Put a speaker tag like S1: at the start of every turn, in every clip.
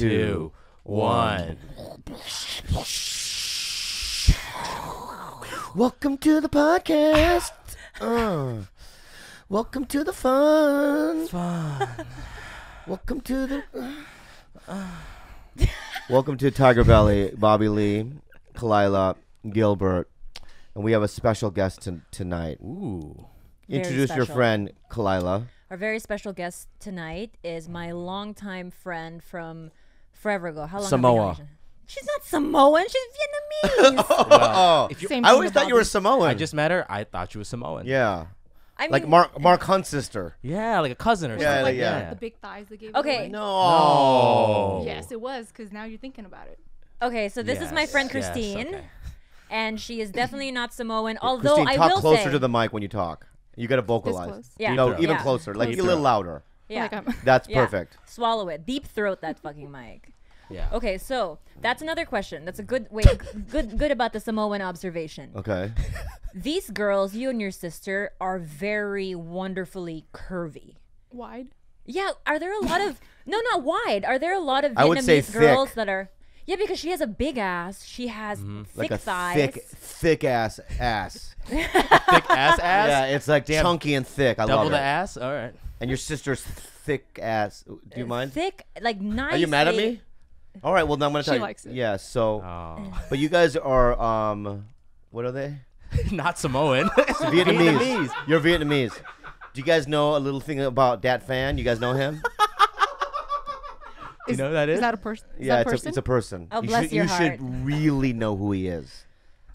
S1: two, one.
S2: Welcome to the podcast. Uh, welcome to the fun.
S1: Fun.
S2: Welcome to the. welcome to Tiger Belly, Bobby Lee, Khalyla, Gilbert, and we have a special guest t- tonight.
S1: Ooh.
S3: Very
S2: Introduce your
S3: special.
S2: friend, Khalyla.
S3: Our very special guest tonight is my longtime friend from forever ago. How long? have we known
S1: Samoa.
S3: She's not Samoan. She's Vietnamese.
S2: Oh,
S1: If you,
S4: Same
S2: I always thought you were Samoan.
S1: I just met her. I thought she was Samoan.
S2: yeah,
S3: I mean,
S2: like Mark Mark Hunt's sister.
S1: Yeah, like a cousin or
S2: Yeah,
S1: something.
S2: like,
S1: like
S2: yeah.
S1: that.
S4: The big thighs that gave it
S3: Okay.
S4: away.
S2: No.
S1: No.
S4: Yes, it was because now you're thinking about it.
S3: Okay, so this is my
S1: Yes,
S3: friend
S1: yes,
S3: Christine,
S1: okay.
S3: and she is definitely not Samoan. Although
S2: Christine,
S3: I
S2: talk
S3: will
S2: closer
S3: say,
S2: to the mic when you talk. You gotta vocalize.
S4: close.
S3: yeah,
S2: No,
S1: throat.
S2: even
S3: yeah.
S2: closer. Like
S1: Deep
S2: a little
S1: throat.
S2: louder.
S3: Yeah,
S4: Like
S2: That's
S3: Yeah.
S2: perfect.
S3: swallow it, deep throat that fucking mic.
S1: Yeah.
S3: Okay, so that's another question. That's a good wait, good good about the Samoan observation.
S2: Okay.
S3: These girls, you and your sister, are very wonderfully curvy.
S4: wide.
S3: Yeah, are there a lot of no, not wide? Are there a lot of
S2: I would say
S3: Vietnamese girls
S2: thick.
S3: that are? Yeah, because she has a big ass. She has thick
S2: Mm-hmm. Like a
S3: thighs.
S2: thick, thick ass ass.
S1: Thick ass ass.
S2: Yeah, it's like chunky and thick. I
S1: Double
S2: love
S1: the
S2: it.
S1: ass. All right.
S2: And your sister's thick ass. Do you mind?
S3: Thick, like nice.
S2: Are you mad at me? All right. Well, then I'm gonna
S4: She
S2: tell you.
S4: likes it.
S2: Yeah. So,
S1: Oh.
S2: but you guys are um, what are they?
S1: Not Samoan.
S2: Vietnamese. You're Vietnamese. Do you guys know a little thing about Dat Phan? You guys know him?
S1: you know who that is?
S4: Is that a person? Is
S2: yeah,
S4: that a
S2: it's
S4: person?
S2: a, it's a person.
S3: Oh,
S2: you
S3: bless
S2: should,
S3: your
S2: you
S3: heart.
S2: should really know who he is.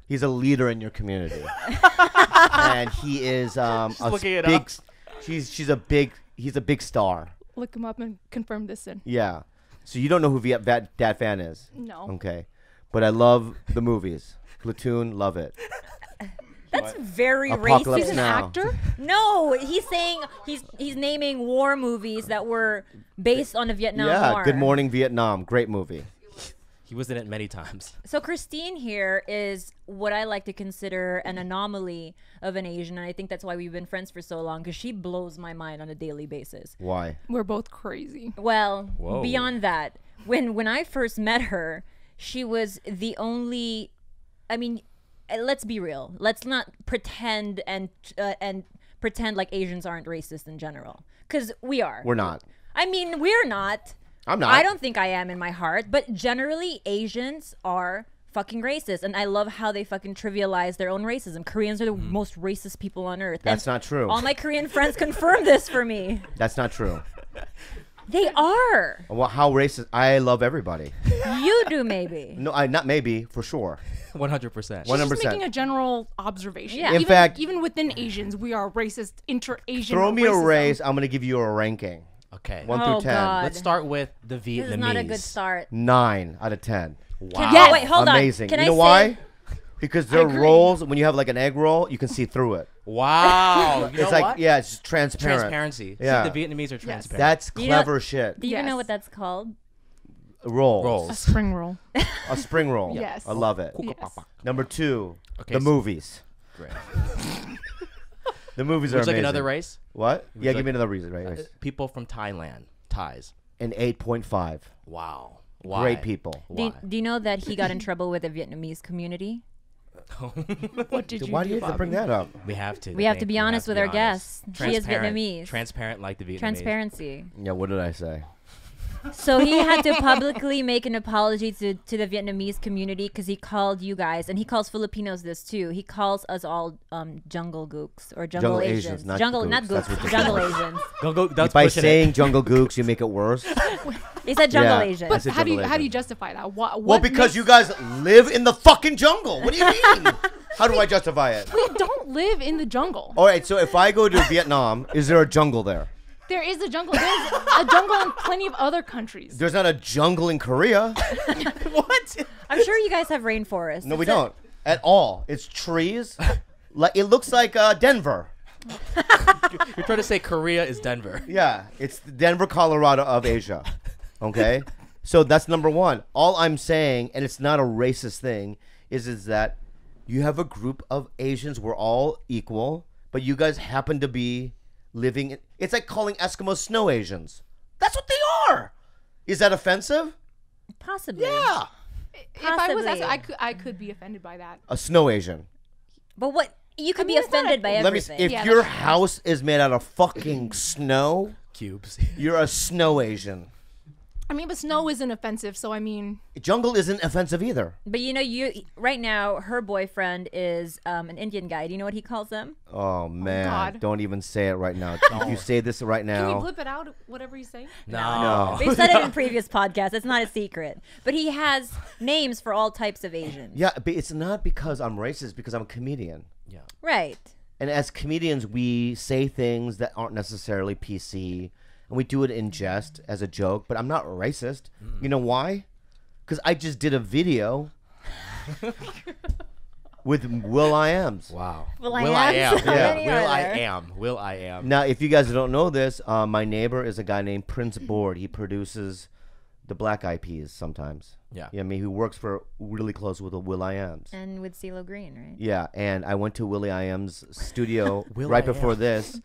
S2: He's a leader in your community, and he is um, a
S1: looking it
S2: big.
S1: up.
S2: She's she's a big. He's a big star.
S4: Look him up and confirm this in.
S2: Yeah. So you don't know who Viet Vat Dat Phan is?
S4: No.
S2: Okay. But I love the movies. Platoon, love it.
S3: That's very
S2: Apocalypse
S3: racist.
S4: He's an
S2: Now.
S4: actor.
S3: No, he's saying he's he's naming war movies that were based on the Vietnam
S2: yeah.
S3: War.
S2: Good Morning Vietnam. Great movie.
S1: He was in it many times.
S3: So Christine here is what I like to consider an anomaly of an Asian, and I think that's why we've been friends for so long because she blows my mind on a daily basis.
S2: Why?
S4: We're both crazy.
S3: Well,
S1: Whoa.
S3: beyond that, when when I first met her, she was the only. I mean, uh, let's be real. Let's not pretend and uh, and pretend like Asians aren't racist in general, because we are.
S2: We're not.
S3: I mean, we're not.
S2: I'm not.
S3: I don't think I am in my heart, but generally Asians are fucking racist, and I love how they fucking trivialize their own racism. Koreans are the mm. most racist people on earth.
S2: That's
S3: and
S2: not true.
S3: All my Korean friends confirm this for me.
S2: That's not true.
S3: They are.
S2: Well, how racist? I love everybody.
S3: You do maybe.
S2: No, I not maybe for sure.
S1: 100%.
S2: 100%.
S4: just making a general observation.
S3: Yeah.
S2: In
S4: even,
S2: fact-
S4: even within Asians, we are racist. Inter-Asian.
S2: Throw me a race. I'm gonna give you a ranking.
S1: Okay.
S2: One
S3: Oh,
S2: through ten.
S3: God.
S1: Let's start with the Vietnamese.
S3: This is not a good start.
S2: Nine out of ten.
S1: Wow.
S3: Can- oh, wait, hold
S2: Amazing.
S3: on. Can
S2: you
S3: I
S2: know
S3: say,
S2: why? Because their
S4: agree.
S2: rolls, when you have like an egg roll, you can see through it.
S1: Wow. You
S2: it's like
S1: what?
S2: yeah, it's just transparent.
S1: Transparency.
S2: Yeah.
S1: See, the Vietnamese are transparent.
S2: That's
S3: You know-
S2: clever shit.
S3: Do you even know
S4: Yes.
S3: what that's called?
S2: Roll.
S4: A
S1: rolls.
S4: spring roll.
S2: A spring roll.
S4: Yes.
S2: I love it.
S4: Yes.
S2: Number two,
S1: Okay,
S2: the
S1: so-
S2: movies.
S1: Great.
S2: The movies
S1: Would
S2: are
S1: you like
S2: amazing.
S1: another race?
S2: What?
S1: Would
S2: Yeah,
S1: you
S2: give
S1: like-
S2: me another reason. Right.
S1: Uh, people from Thailand. Thais.
S2: An eight point five.
S1: Wow. Why?
S2: Great people.
S3: Do you,
S1: Why?
S3: do you know that he got in trouble with the Vietnamese community?
S4: What did you
S2: Why
S4: do,
S2: do you have to bring that up?
S1: We have to.
S3: We have to be honest with our guests. She is
S1: Transparent.
S3: Vietnamese.
S1: Transparent like the Vietnamese.
S3: Transparency.
S2: Yeah. What did I say?
S3: So he had to publicly make an apology to, to the Vietnamese community because he called you guys, and he calls Filipinos this too. He calls us all um, jungle gooks or jungle,
S2: Jungle
S3: Asians.
S2: Asians, not
S3: jungle,
S2: gooks.
S3: not gooks,
S2: what
S3: jungle. Asians.
S1: Go go. That's
S2: By saying
S1: it.
S2: jungle gooks, you make it worse.
S3: He said jungle
S2: Yeah.
S3: Asians.
S4: But
S2: said
S4: how do you
S2: jungle
S4: how do you justify that? What,
S2: Well, because
S4: makes-
S2: you guys live in the fucking jungle. What do you mean? How do I justify it?
S4: we don't live in the jungle.
S2: All right. So if I go to Vietnam, is there a jungle there?
S4: There is a jungle. There's a jungle in plenty of other countries.
S2: There's not a jungle in Korea.
S1: what?
S3: I'm sure you guys have rainforests.
S2: No, we
S3: It's
S2: don't at all. It's trees. Like it looks like uh, Denver.
S1: You're trying to say Korea is Denver.
S2: Yeah, it's Denver, Colorado of Asia. Okay, so that's number one. All I'm saying, and it's not a racist thing, is is that you have a group of Asians. We're all equal, but you guys happen to be living. In, it's like calling Eskimos snow Asians. That's what they are. Is that offensive?
S3: Possibly.
S2: Yeah,
S4: If I was that,
S3: Possibly.
S4: I could I could be offended by that.
S2: a snow Asian.
S3: But what you could
S4: mean,
S3: be offended
S4: a-
S3: by
S2: Let me. s- If
S4: Yeah,
S2: your house is made out of fucking snow,
S1: Cubes.
S2: you're a snow Asian.
S4: I mean, but snow isn't offensive, so I mean,
S2: Jungle isn't offensive either.
S3: but you know, you right now her boyfriend is um, an Indian guy. Do you know what he calls them?
S2: Oh man,
S4: God.
S2: don't even say it right now. If you say this right now,
S4: can
S2: now,
S4: you blip it out? Whatever you say.
S1: No.
S3: We've said it in previous podcasts. It's not a secret. But he has names for all types of Asians.
S2: yeah, but it's not because I'm racist. Because I'm a comedian.
S1: Yeah.
S3: Right.
S2: And as comedians, we say things that aren't necessarily PC, and we do it in jest as a joke. But I'm not racist. You know why? Because I just did a video with Will I Am's.
S1: Wow.
S3: Will I
S1: Will I
S3: am?
S1: am.
S3: How
S2: Yeah.
S1: Will
S3: are
S1: I am. Will I am.
S2: Now, if you guys don't know this, uh, my neighbor is a guy named Printz Board. He produces the Black Eyed Peas sometimes.
S1: Yeah.
S2: Yeah, I mean, he works for really close with the Will I Am's.
S3: And with CeeLo Green, right?
S2: Yeah, and I went to Willie I Am's studio right
S1: I
S2: before
S1: Am.
S2: this,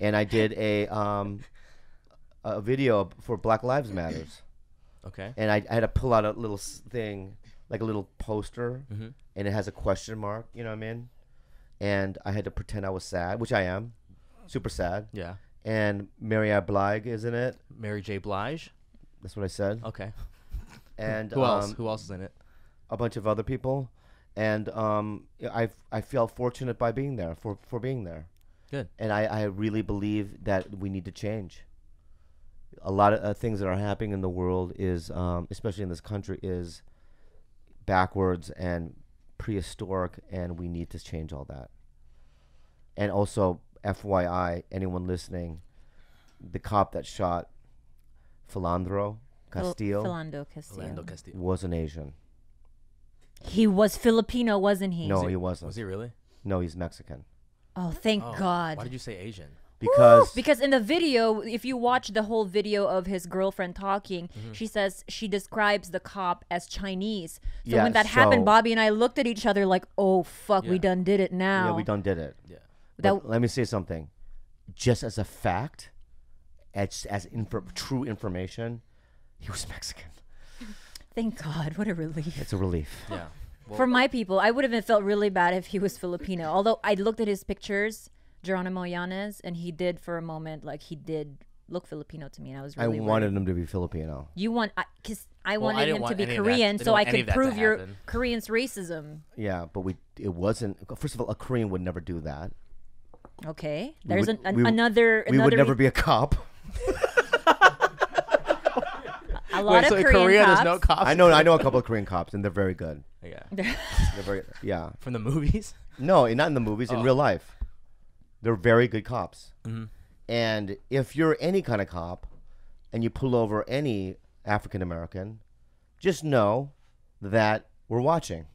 S2: and I did a um a video for Black Lives Matters,
S1: Okay.
S2: and I, I had to pull out a little thing, like a little poster,
S1: Mm-hmm.
S2: and it has a question mark. You know what I mean? And I had to pretend I was sad, which I am, super sad.
S1: Yeah.
S2: And Mary I. Blige is in it.
S1: Mary J. Blige.
S2: That's what I said.
S1: Okay.
S2: And
S1: Who else?
S2: um,
S1: Who else is in it?
S2: a bunch of other people, and um, I I feel fortunate by being there for for being there.
S1: Good.
S2: and I, I really believe that we need to change. A lot of uh, things that are happening in the world is, um, especially in this country, is backwards and prehistoric, and we need to change all that. And also, FYI, anyone listening, the cop that shot Philandro
S3: Phil-
S2: Castillo
S3: Philando Castillo.
S1: Orlando Castillo.
S2: was an Asian.
S3: He was Filipino, wasn't he?
S2: No, he wasn't.
S1: Was he really?
S2: No, he's Mexican.
S3: Oh, thank
S1: Oh,
S3: God.
S1: Why did you say Asian?
S2: Because
S3: Because in the video, if you watch the whole video of his girlfriend talking,
S2: Mm-hmm.
S3: she says she describes the cop as Chinese. So
S2: Yeah,
S3: when that
S2: so-
S3: happened, Bobby and I looked at each other like, "Oh fuck, we done did it now."
S2: yeah, we done did it.
S1: Yeah.
S2: But
S3: That-
S2: let me say something. Just as a fact, as as infor- true information, he was Mexican.
S3: Thank God, what a relief.
S2: It's a relief.
S1: Yeah. Well,
S3: For my people, I would have felt really bad if he was Filipino. Although I looked at his pictures, Jeronimo Yanez, and he did for a moment like he did look Filipino to me, and I was really.
S2: I
S3: really
S2: wanted
S3: worried.
S2: him to be Filipino.
S3: You want because I
S1: Well,
S3: wanted
S1: didn't
S3: him
S1: want
S3: to be
S1: any that-
S3: Korean, so I could
S1: of that to
S3: prove your. Koreans' racism.
S2: Yeah, but we it wasn't. First of all, a Korean would never do that.
S3: Okay,
S2: We
S3: there's
S2: would-
S3: an, an,
S2: we would-
S3: another.
S2: We
S3: another
S2: would never be a cop.
S3: a lot
S1: Wait,
S3: of
S1: so in
S3: Korean cops.
S1: there's no cops.
S2: I know. I know a couple of Korean cops, and they're very good.
S1: Yeah.
S2: They're very yeah.
S1: From the movies.
S2: No, not in the movies. In
S1: Oh.
S2: real life, they're very good cops.
S1: Mhm.
S2: And if you're any kind of cop, and you pull over any African American, just know that we're watching.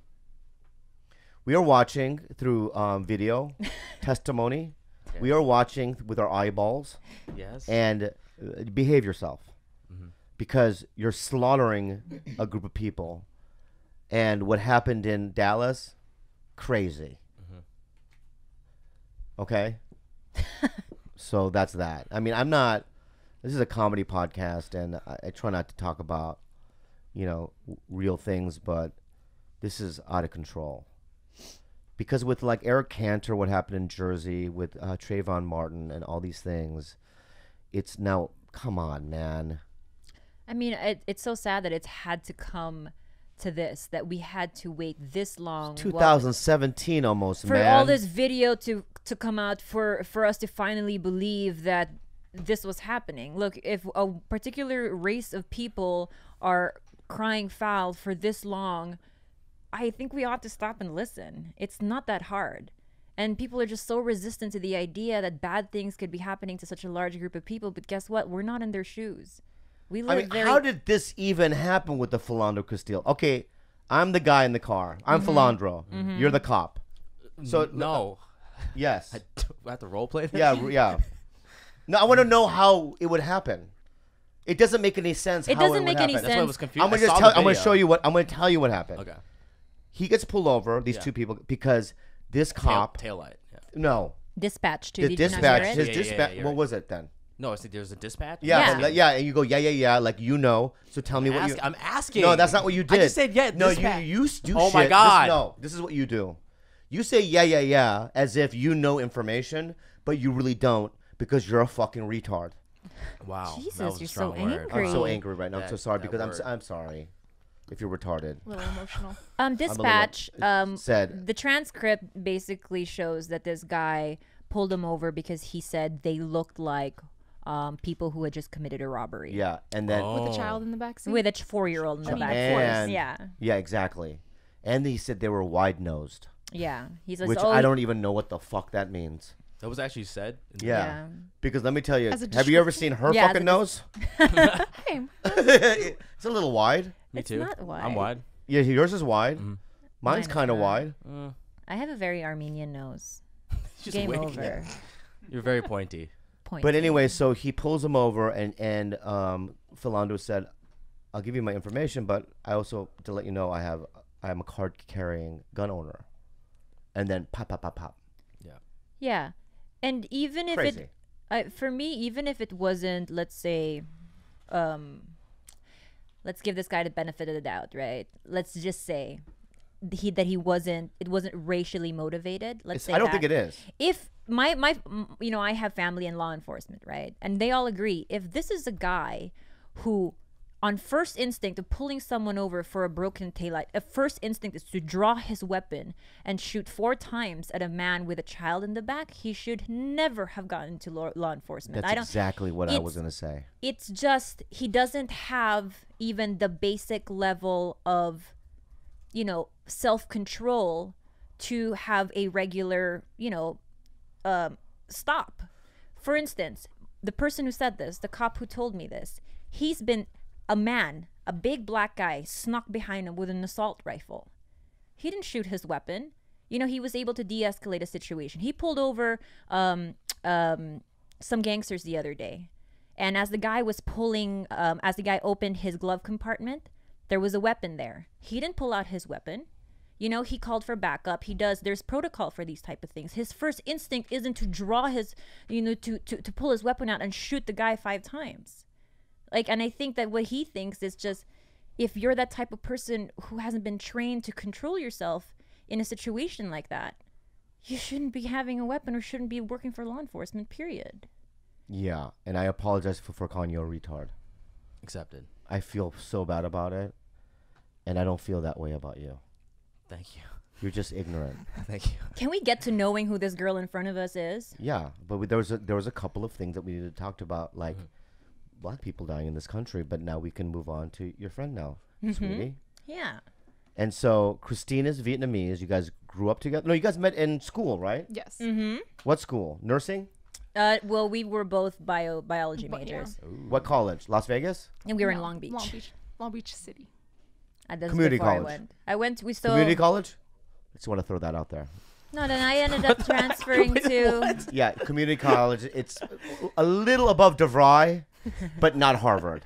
S2: We are watching through um, video testimony. We are watching with our eyeballs,
S1: Yes.
S2: and uh, behave yourself, because you're slaughtering a group of people. And what happened in Dallas, crazy. Okay. so that's that. I mean, I'm not. This is a comedy podcast, and I, I try not to talk about, you know, w- real things, but this is out of control. Because with like Eric Cantor, what happened in Jersey with uh, Trayvon Martin and all these things, it's now. Come on, man.
S3: I mean, it, it's so sad that it's had to come to this that we had to wait this long. while-
S2: 2017 almost,
S3: for
S2: man.
S3: all this video to to come out for for us to finally believe that this was happening. Look, if a particular race of people are crying foul for this long, I think we ought to stop and listen. It's not that hard. And people are just so resistant to the idea that bad things could be happening to such a large group of people. But guess what? We're not in their shoes. We live
S2: I mean,
S3: very.
S2: how did this even happen with the Philando Castile? Okay, I'm the guy in the car. I'm
S3: Mm-hmm.
S2: Philandro. You're the cop. So
S1: no.
S2: Yes,
S1: I have to role play. This?
S2: yeah, yeah. No, I want to know how it would happen. It doesn't make any sense.
S3: It
S2: how
S3: doesn't
S2: it
S3: make
S2: would
S3: any
S2: happen.
S1: That's why I was confused.
S2: I'm gonna just tell. I'm gonna show you what. I'm gonna tell you what happened.
S1: Okay.
S2: He gets pulled over. These
S1: Yeah.
S2: two people because this cop.
S1: tail light. Yeah.
S2: No,
S3: dispatch to
S2: the
S3: did
S2: dispatch. His
S1: Yeah, yeah, yeah,
S2: dispatch. what
S1: right.
S2: was it then?
S1: No, it's like there's a dispatch.
S2: Yeah,
S3: Yeah.
S2: yeah, and you go, yeah, yeah, yeah, like you know. So tell me what
S1: Ask-
S2: you.
S1: I'm asking.
S2: No, that's not what you did.
S1: I just said yeah.
S2: No,
S1: dispatch.
S2: you you s- do.
S1: Oh my
S2: shit. This-
S1: God.
S2: no, this is what you do. You say yeah, yeah, yeah, as if you know information, but you really don't because you're a fucking retard.
S1: Wow.
S3: Jesus, you're so
S1: strong word.
S2: I'm so
S3: Angry.
S2: angry right now. I'm so sorry
S1: that
S2: because I'm
S1: word.
S2: s- I'm sorry if you're retarded.
S4: A little emotional.
S3: Um,
S2: little
S3: dispatch. Um,
S2: Said
S3: the transcript basically shows that this guy pulled him over because he said they looked like um, people who had just committed a robbery.
S2: yeah, and then
S1: Oh.
S4: With the child in the backseat.
S3: With a four-year-old in the back.
S2: and
S3: Yeah,
S2: yeah, exactly. And he said they were wide nosed,
S3: yeah. He's like,
S2: which
S3: oh,
S2: I don't even know what the fuck that means.
S1: That was actually said. in-
S2: Yeah.
S3: Yeah.
S2: Because let me tell you, have you ever seen her
S3: Yeah,
S2: fucking nose? It's a little wide.
S1: Me
S3: It's
S1: too.
S3: not
S1: I'm
S3: wide.
S1: wide.
S2: Yeah, yours is wide.
S1: Mm-hmm.
S2: Mine's
S3: Mine
S2: kind of wide.
S1: Uh,
S3: I have a very Armenian nose.
S1: just
S3: Game
S1: wink.
S3: over.
S1: You're very pointy.
S3: Point.
S2: But anyway, so he pulls him over, and and um, Philando said, "I'll give you my information, but I also to let you know I have I am a card carrying gun owner." And then pop pop pop pop.
S3: Yeah, Yeah, and even if it
S2: Crazy.
S3: I, for me, even if it wasn't, let's say, um, let's give this guy the benefit of the doubt, right? Let's just say he that he wasn't, it wasn't racially motivated. Let's
S2: It's-
S3: say
S2: I don't
S3: that.
S2: think it is.
S3: If my my, you know, I have family in law enforcement, right? And they all agree if this is a guy who. On first instinct of pulling someone over for a broken taillight, a first instinct is to draw his weapon and shoot four times at a man with a child in the back. He should never have gotten into law, law enforcement.
S2: That's
S3: I don't
S2: exactly what I was gonna say.
S3: it's just he doesn't have even the basic level of you know self-control to have a regular you know um, stop for instance the person who said this the cop who told me this he's been a man a big black guy snuck behind him with an assault rifle he didn't shoot his weapon. You know, he was able to de-escalate a situation. He pulled over um, um, some gangsters the other day, and as the guy was pulling, um, as the guy opened his glove compartment, there was a weapon there. He didn't pull out his weapon. You know, he called for backup. He does. There's protocol for these type of things. His first instinct isn't to draw his, you know, to to to pull his weapon out and shoot the guy five times. Like, and I think that what he thinks is just if you're that type of person who hasn't been trained to control yourself in a situation like that, you shouldn't be having a weapon or shouldn't be working for law enforcement, period.
S2: Yeah, and I apologize for, for calling you a retard.
S1: Accepted.
S2: I feel so bad about it, and I don't feel that way about you.
S1: Thank you.
S2: You're just ignorant.
S1: Thank you.
S3: Can we get to knowing who this girl in front of us is?
S2: Yeah, but we, there was a, there was a couple of things that we needed to talk about, like mm-hmm. Black people dying in this country. But now we can move on to your friend now, sweetie.
S3: Yeah.
S2: And so Christine is Vietnamese. You guys grew up together. No, you guys met in school, right?
S4: yes.
S3: Mm-hmm.
S2: What school? Nursing?
S3: Uh, well, we were both bio biology
S4: But, yeah.
S3: majors,
S2: What college? Las Vegas?
S3: and we were in Long Beach.
S4: Long Beach. Long Beach City.
S3: Uh, that's
S2: Community college.
S3: I went. I went. We still.
S2: Community college? Just want to throw that out there.
S3: No, then I ended up transferring to.
S2: Yeah, community college. It's a little above DeVry, but not Harvard.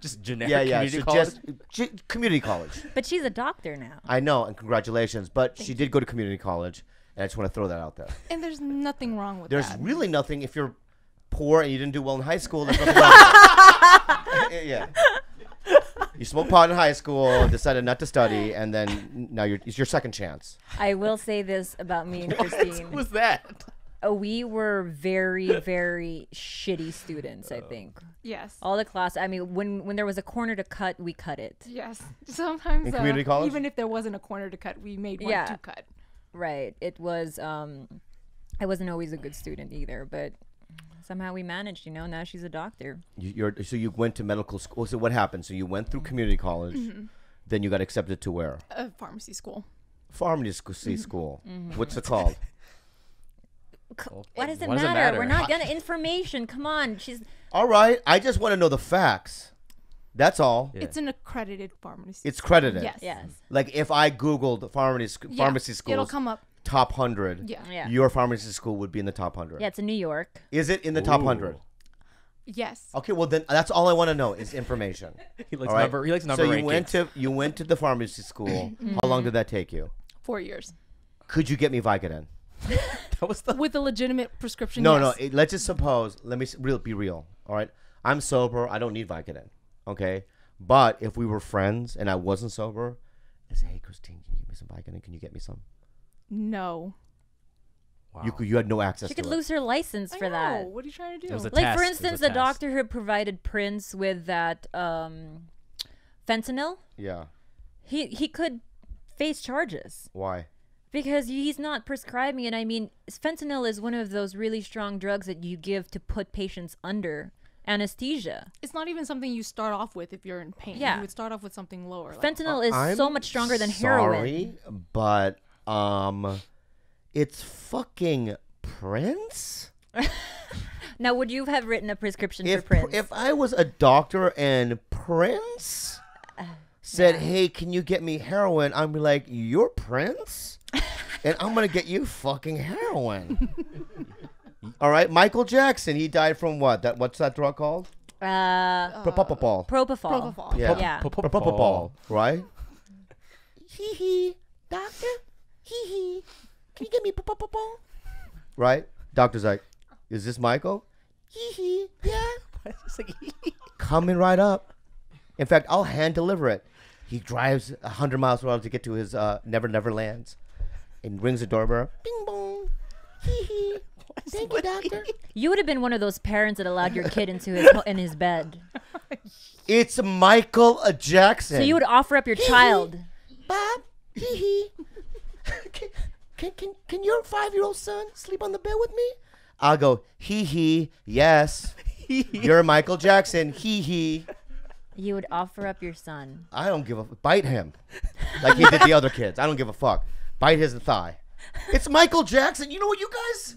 S1: Just generic
S2: Yeah, yeah.
S1: community
S2: So
S1: college.
S2: just g- community college.
S3: But she's a doctor now.
S2: I know, and congratulations. But she did go to community college, and I just want to throw that out there.
S4: And there's nothing wrong with
S2: There's
S4: that.
S2: really nothing if you're poor and you didn't do well in high school. There's nothing wrong. with it. yeah. You smoked pot in high school, decided not to study, and then now you're, it's your second chance.
S3: I will say this about me and Christine.
S1: Who was that?
S3: Uh, we were very, very shitty students. I think
S4: yes.
S3: all the class. I mean, when when there was a corner to cut, we cut it.
S4: Yes. Sometimes
S2: In
S4: uh,
S2: community college?
S4: even if there wasn't a corner to cut, we made one
S3: Yeah.
S4: to cut.
S3: Right. It was. Um, I wasn't always a good student either, but somehow we managed. You know. Now she's a doctor.
S2: You, you're so you went to medical school. So what happened? So you went through community college, then you got accepted to where?
S4: A pharmacy school.
S2: Pharmacy school. What's it called?
S3: What does it
S1: What does it
S3: matter? We're not gonna information. Come on. She's
S2: All right, I just want to know the facts. That's all.
S1: Yeah.
S4: It's an accredited pharmacy.
S2: It's credited.
S4: Yes.
S3: yes.
S2: Like if I googled pharmacy sc-
S4: Yeah,
S2: pharmacy
S4: It'll come up.
S2: top hundred,
S4: Yeah.
S3: Yeah.
S2: your pharmacy school would be in the top hundred.
S3: Yeah. It's in New York.
S2: Is it in the top hundred?
S4: Yes.
S2: Okay, well then uh, that's all I want to know is information.
S1: He likes
S2: all right?
S1: number. He likes number
S2: So you
S1: rankings.
S2: went to you went to the pharmacy school. How long did that take you?
S4: Four years.
S2: Could you get me Vicodin?
S1: that was the.
S4: With a legitimate prescription.
S2: No,
S4: yes.
S2: no. It, let's just suppose. Let me real be real. All right, I'm sober. I don't need Vicodin. Okay, but if we were friends and I wasn't sober, I say, hey, Christine, can you get me some Vicodin? Can you get me some?
S4: No.
S1: Wow.
S2: You could, you had no access
S3: She
S2: to
S3: could
S2: it.
S3: lose her license
S4: I
S3: for
S4: know.
S3: that.
S4: What are you trying to do?
S1: It was a
S3: Like
S1: test.
S3: for
S1: It was a
S3: instance, the
S1: test.
S3: doctor who provided Prince with that um, fentanyl,
S2: Yeah.
S3: he he could face charges
S2: Why?
S3: Because he's not prescribing it. I mean, fentanyl is one of those really strong drugs that you give to put patients under anesthesia.
S4: it's not even something you start off with if you're in pain.
S3: Yeah.
S4: You would start off with something lower. Like,
S3: Fentanyl is
S2: I'm
S3: so much stronger than heroin.
S2: Sorry, but um, it's fucking Prince.
S3: Now, would you have written a prescription
S2: If
S3: for Prince?
S2: if I was a doctor and Prince said, "Hey, can you get me heroin?" I'm be like, "You're Prince, and I'm gonna get you fucking heroin." All right, Michael Jackson. He died from what? That what's that drug called?
S3: uh,
S2: Propofol.
S3: propofol.
S4: propofol.
S2: Yeah.
S3: Yeah.
S2: Propofol. Right. Hee hee, doctor. Hee hee. Can you get me propofol? Right. Doctor's like, is this Michael? Hee hee. Yeah. Coming right up. In fact, I'll hand deliver it. He drives a hundred miles per hour to get to his uh, Never Never Lands, and rings the doorbell. Bing bong. Hee hee. Thank you, doctor.
S3: You would have been one of those parents that allowed your kid into his in his bed.
S2: It's Michael uh, Jackson.
S3: So you would offer up your child.
S2: Bob. Hee hee. can, can can can your five year old son sleep on the bed with me? I'll go. Hee hee. Yes. You're Michael Jackson. Hee hee.
S3: You would offer up your son.
S2: I don't give a bite him, like he did the other kids. I don't give a fuck. Bite his thigh. It's Michael Jackson. You know what, you guys?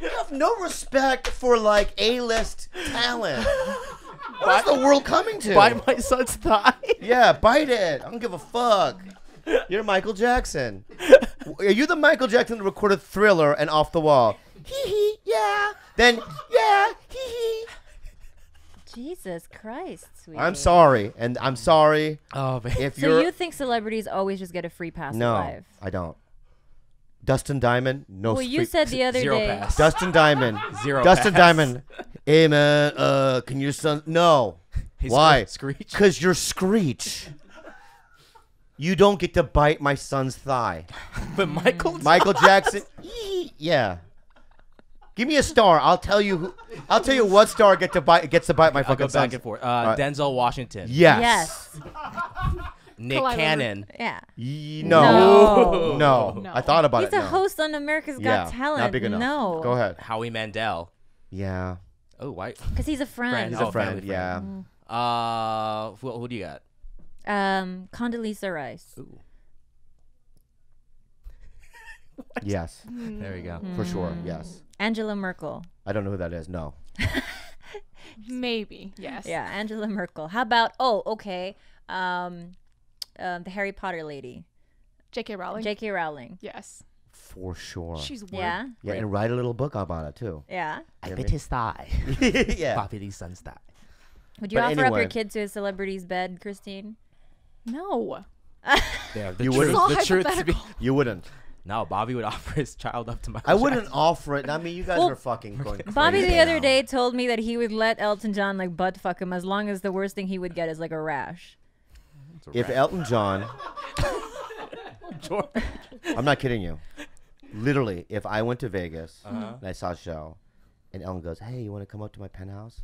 S2: You have no respect for like A-list talent. What is the world coming to?
S1: Bite my son's thigh.
S2: yeah, bite it. I don't give a fuck. You're Michael Jackson. Are you the Michael Jackson that recorded Thriller and Off the Wall? Hee hee, yeah. Then yeah, hee hee.
S3: Jesus Christ, sweetie.
S2: I'm sorry, and I'm sorry
S1: Oh man.
S2: if
S3: So
S2: you're.
S3: you think celebrities always just get a free pass
S2: no,
S3: alive?
S2: I don't. Dustin Diamond, no.
S3: Well, you said the other
S1: Zero
S3: day.
S1: pass.
S2: Dustin Diamond.
S1: Zero
S2: Dustin
S1: pass.
S2: Diamond. Hey man, uh, can your son? No.
S1: Hey,
S2: Why?
S1: Screech.
S2: Cause you're Screech. You don't get to bite my son's thigh.
S1: But Michael.
S2: Michael Jackson. Yeah. Give me a star. I'll tell you. Who, I'll tell you what star get to bite gets to bite my
S1: I'll
S2: fucking
S1: go back and forth. Uh,
S2: Alright.
S1: Denzel Washington.
S2: Yes.
S3: Yes.
S1: Nick
S4: Collide over-
S1: Cannon.
S3: Yeah.
S2: Ye- no.
S3: No.
S2: No.
S4: No.
S2: I thought about it.
S3: He's
S2: it.
S3: a
S2: no.
S3: host on America's
S2: Yeah.
S3: Got Talent.
S2: Not big enough.
S3: No.
S2: Go ahead.
S1: Howie Mandel.
S2: Yeah.
S1: Oh, why?
S3: Because he's a friend.
S1: Friend.
S2: He's a
S1: Oh,
S2: friend.
S1: family
S2: Yeah.
S1: friend. Uh, who, who do you got?
S3: Um, Condoleezza Rice.
S1: Ooh,
S2: Yes.
S1: there you go.
S2: For sure. Yes.
S3: Angela Merkel.
S2: I don't know who that is. No.
S4: Maybe. Yes.
S3: Yeah, Angela Merkel. How about? Oh, okay. Um, uh, the Harry Potter lady,
S4: J.K. Rowling.
S3: J.K. Rowling.
S4: yes.
S2: For sure.
S4: She's word.
S3: Yeah.
S2: yeah, and write a little book about it too.
S3: Yeah.
S1: I bit his thigh.
S2: yeah.
S1: Bobby Lee's son's thigh.
S3: Would you
S2: But
S3: offer up
S2: anyway.
S3: your kid to a celebrity's bed, Christine?
S4: No.
S1: There, the
S2: You
S1: truth.
S2: wouldn't-
S4: It's all
S1: The truth. to be-
S4: hypothetical.
S2: You wouldn't.
S1: No, Bobby would offer his child up to Michael.
S2: I wouldn't
S1: Jackson.
S2: offer it. I mean, you guys
S3: Well,
S2: are fucking going.
S3: Crazy Bobby
S2: crazy
S3: the other
S2: now.
S3: day told me that he would let Elton John like butt fuck him as long as the worst thing he would get is like a rash.
S1: A
S2: If
S1: wrap.
S2: Elton John,
S1: George-
S2: I'm not kidding you. Literally, if I went to Vegas
S1: Uh-huh.
S2: and I saw a show, and Ellen goes, "Hey, you want to come up to my penthouse?"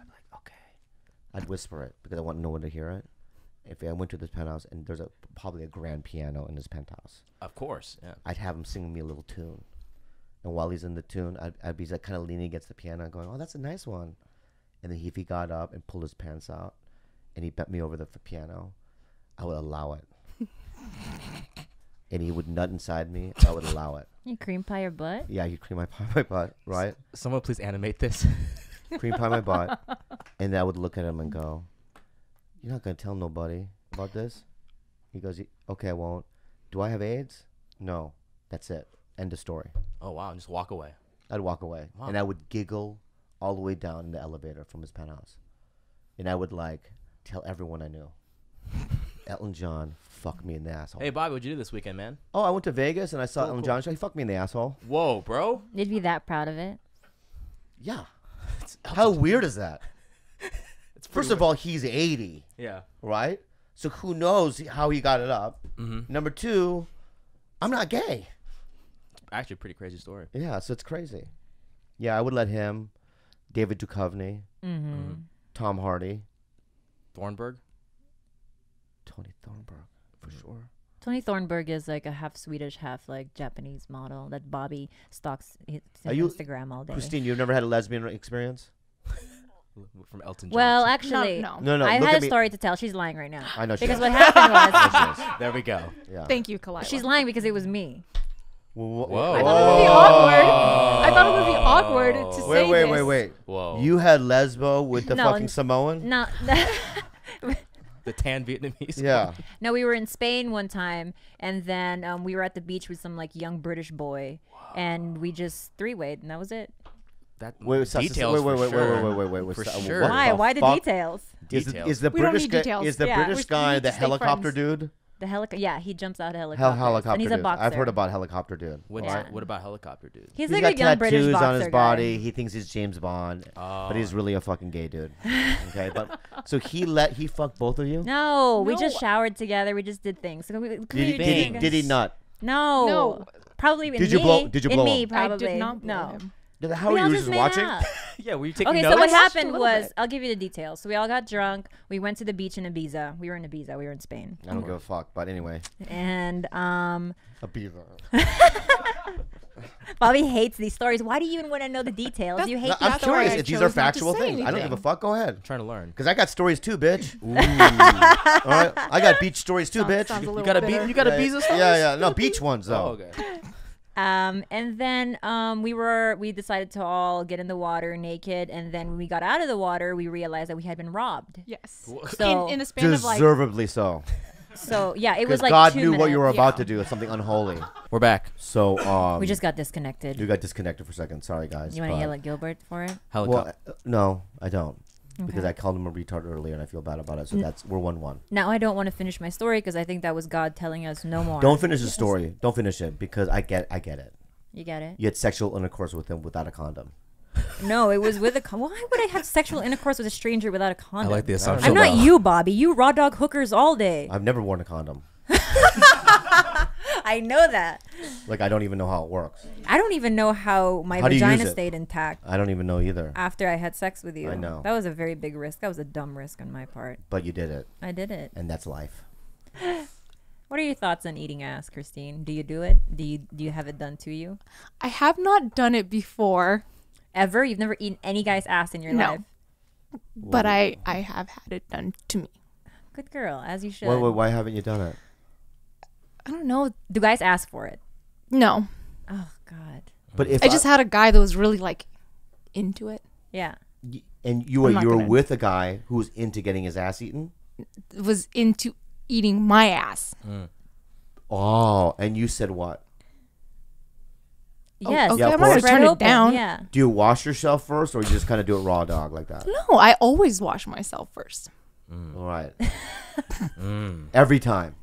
S2: I'd be like, "Okay." I'd whisper it because I want no one to hear it. If I went to this penthouse and there's a probably a grand piano in this penthouse,
S1: Of course. Yeah.
S2: I'd have him sing me a little tune, and while he's in the tune, I'd, I'd be like kind of leaning against the piano, going, "Oh, that's a nice one," and then if he got up and pulled his pants out, and he bent me over the f- piano, I would allow it. and he would nut inside me, I would allow it.
S3: You cream pie your butt?
S2: Yeah, you cream my pie my butt, right?
S1: Someone please animate this.
S2: cream pie my butt, and then I would look at him and go, "You're not gonna tell nobody about this." He goes, "Okay, I won't." Do I have AIDS? No. That's it. End of story.
S1: oh wow, and just walk away.
S2: I'd walk away,
S1: Wow.
S2: and I would giggle all the way down in the elevator from his penthouse, and I would like tell everyone I knew. Elton John fucked me in the asshole.
S1: Hey Bobby, what'd you do this weekend, man?
S2: Oh, I went to Vegas and I saw
S1: Cool,
S2: Elton
S1: cool.
S2: John show. He fucked me in the asshole.
S1: Whoa, bro.
S3: You'd be that proud of it.
S2: Yeah. How weird is that?
S1: It's
S2: First
S1: pretty
S2: of all, he's 80,
S1: Yeah.
S2: right? So who knows how he got it up?
S1: Mm-hmm.
S2: Number two, I'm not gay.
S1: Actually, a pretty crazy story.
S2: Yeah, so it's crazy. Yeah, I would let him, David Duchovny,
S3: Mm-hmm.
S2: Tom Hardy,
S1: Thornburg.
S2: Tony Thornburg, for sure.
S3: Tony Thornburg is like a half Swedish, half like Japanese model that Bobby stalks his
S2: Are you-
S3: Instagram all day.
S2: Christine, you've never had a lesbian experience?
S1: From Elton John.
S3: Well, actually,
S4: no.
S2: No, no.
S3: I had a story to tell. She's lying right now.
S2: I know she
S3: Because
S2: is.
S3: what happened was
S1: there we go.
S2: Yeah.
S4: Thank you, Khalyla.
S3: she's lying because it was me.
S2: Whoa.
S1: Whoa.
S4: I thought it would be awkward. I thought it would be awkward to
S2: Wait,
S4: say
S2: wait,
S4: this.
S2: wait, wait.
S1: Whoa.
S2: You had lesbo with the
S3: No,
S2: fucking Samoan?
S3: No,
S1: the tan Vietnamese.
S2: Yeah.
S3: no, we were in Spain one time, and then um, we were at the beach with some like young British boy, and we just three wayed, and that was it.
S1: That
S2: Wait, so- so-
S1: details.
S2: wait, wait,
S1: for
S2: wait,
S1: sure.
S2: wait, wait, wait, wait, wait.
S1: For sure.
S3: Why?
S2: the
S3: Why the
S2: fuck?
S3: details?
S2: Is the,
S1: Details.
S2: is the
S4: We don't
S2: British
S4: need
S2: guy,
S4: details.
S2: is the
S3: Yeah.
S2: British
S4: We're- we
S2: guy
S4: need
S2: the helicopter
S4: friends.
S2: dude?
S3: The helic- yeah, he jumps out of
S2: Hell,
S3: helicopter.
S2: helicopter
S3: and he's a
S2: dude.
S3: boxer.
S2: I've heard about helicopter dude.
S1: What's,
S2: Alright.
S1: What about helicopter dude?
S3: He's,
S2: He's
S3: like
S2: got
S3: a young British
S2: tattoos
S3: boxer
S2: on his
S3: guy.
S2: body. He thinks he's James Bond, but he's
S1: Oh.
S2: really a fucking gay dude. Okay, but so he let he fuck both of you?
S3: No, we just showered together. We just did things. So we,
S2: Did he, did, he, did he not?
S3: No.
S4: No.
S3: Probably in
S2: Did
S3: me.
S2: you blow- did you
S3: in
S2: blow
S3: me,
S2: him?
S3: probably.
S4: I did not blow
S3: no.
S4: him.
S2: Did- How
S3: We
S2: are
S3: all
S2: you
S3: just
S2: just
S3: made
S2: watching?
S3: out.
S1: yeah, were you taking
S3: Okay,
S1: notes?
S3: so what happened was,
S4: bit.
S3: I'll give you the details. So we all got drunk. We went to the beach in Ibiza. We were in Ibiza. We were in Spain.
S2: I don't give a fuck. But anyway,
S3: And um,
S2: a beaver.
S3: Bobby hates these stories. Why do you even want to know the details? you hate
S2: No,
S3: these
S2: I'm
S3: stories.
S2: curious if these are factual
S4: say
S2: things. I don't give a fuck. Go ahead.
S1: I'm trying to learn.
S2: Because I got stories too, bitch. All right, I got beach stories too,
S4: Sounds-
S2: bitch.
S4: sounds a
S1: You got a
S4: bitter.
S1: beat. You got a
S2: yeah,
S1: visa.
S2: yeah, yeah. No, beach ones though.
S1: Oh, okay.
S3: Um, and then um, we were we decided to all get in the water naked. And then when we got out of the water, we realized that we had been robbed.
S4: Yes.
S3: So
S4: in, in a span of like
S2: Deservedly so.
S3: so yeah, it was like
S2: God
S3: two
S2: knew what you were
S3: minutes.
S2: about
S4: Yeah.
S2: to do. It's something unholy.
S1: We're back.
S2: So um,
S3: We just got disconnected.
S2: you got disconnected for a second. Sorry, guys.
S3: You want to yell at Gilbert for it?
S1: Helicopter.
S2: Well, uh, no, I don't. Because I called him a retard earlier, and I feel bad about it. So that's we're one one.
S3: Now I don't want to finish my story because I think that was God telling us no more.
S2: Don't finish the story. Don't finish it because I get I get it.
S3: You get it?
S2: You had sexual intercourse with him without a condom.
S3: No, it was with a. Con- Why would I have sexual intercourse with a stranger without a condom?
S1: I like the
S2: I
S1: assumption.
S3: I'm not you, Bobby. You raw dog hookers all day.
S2: I've never worn a condom.
S3: I know that.
S2: Like I don't even know how it works.
S3: I don't even know how my
S2: How
S3: vagina stayed intact
S2: I don't even know either.
S3: after I had sex with you.
S2: I know.
S3: That was a very big risk. That was a dumb risk on my part.
S2: But you did it,
S3: I did it.
S2: and that's life.
S3: What are your thoughts on eating ass, Christine? Do you do it? Do you do you have it done to you?
S4: I have not done it before,
S3: Ever? You've never eaten any guy's ass in your
S4: No.
S3: life?
S4: but I I have had it done to me.
S3: Good girl, as you should.
S2: Why, why, why haven't you done it?
S4: I don't know.
S3: Do guys ask for it?
S4: No,
S3: Oh God.
S2: But if
S4: I just had a guy that was really like into it.
S3: Yeah.
S2: y- and you were
S4: I'm not
S2: you were
S4: gonna-
S2: with a guy who was into getting his ass eaten.
S4: Was into eating my ass. Mm.
S2: Oh, and you said what?
S3: Yes.
S4: Oh, okay,
S2: Yeah,
S4: I'm not gonna
S2: course.
S4: turn it
S3: open,
S4: down.
S3: Yeah.
S2: Do you wash yourself first, or you just kind of do it raw dog like that?
S4: No, I always wash myself first. Mm.
S2: All right. Mm. Every time.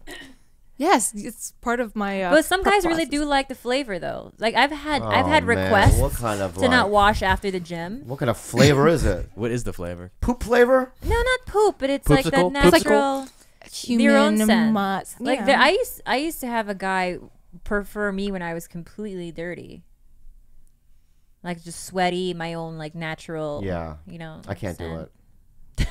S4: Yes, it's part of my. Uh,
S3: But some guys really
S4: process.
S3: do like the flavor though. Like I've had I've
S2: Oh,
S3: had
S2: man.
S3: requests
S2: What kind of
S3: to not wash after the gym.
S2: What kind of flavor is it?
S1: What is the flavor?
S2: Poop flavor?
S3: No, not poop, but it's like the
S1: Poopsicle?
S3: natural
S4: Human
S3: their own scent.
S4: must-
S3: Like
S4: yeah.
S3: the, I used I used to have a guy prefer me when I was completely dirty. Like just sweaty, my own like natural
S2: Yeah.
S3: you know.
S2: I can't do
S3: scent.
S2: it.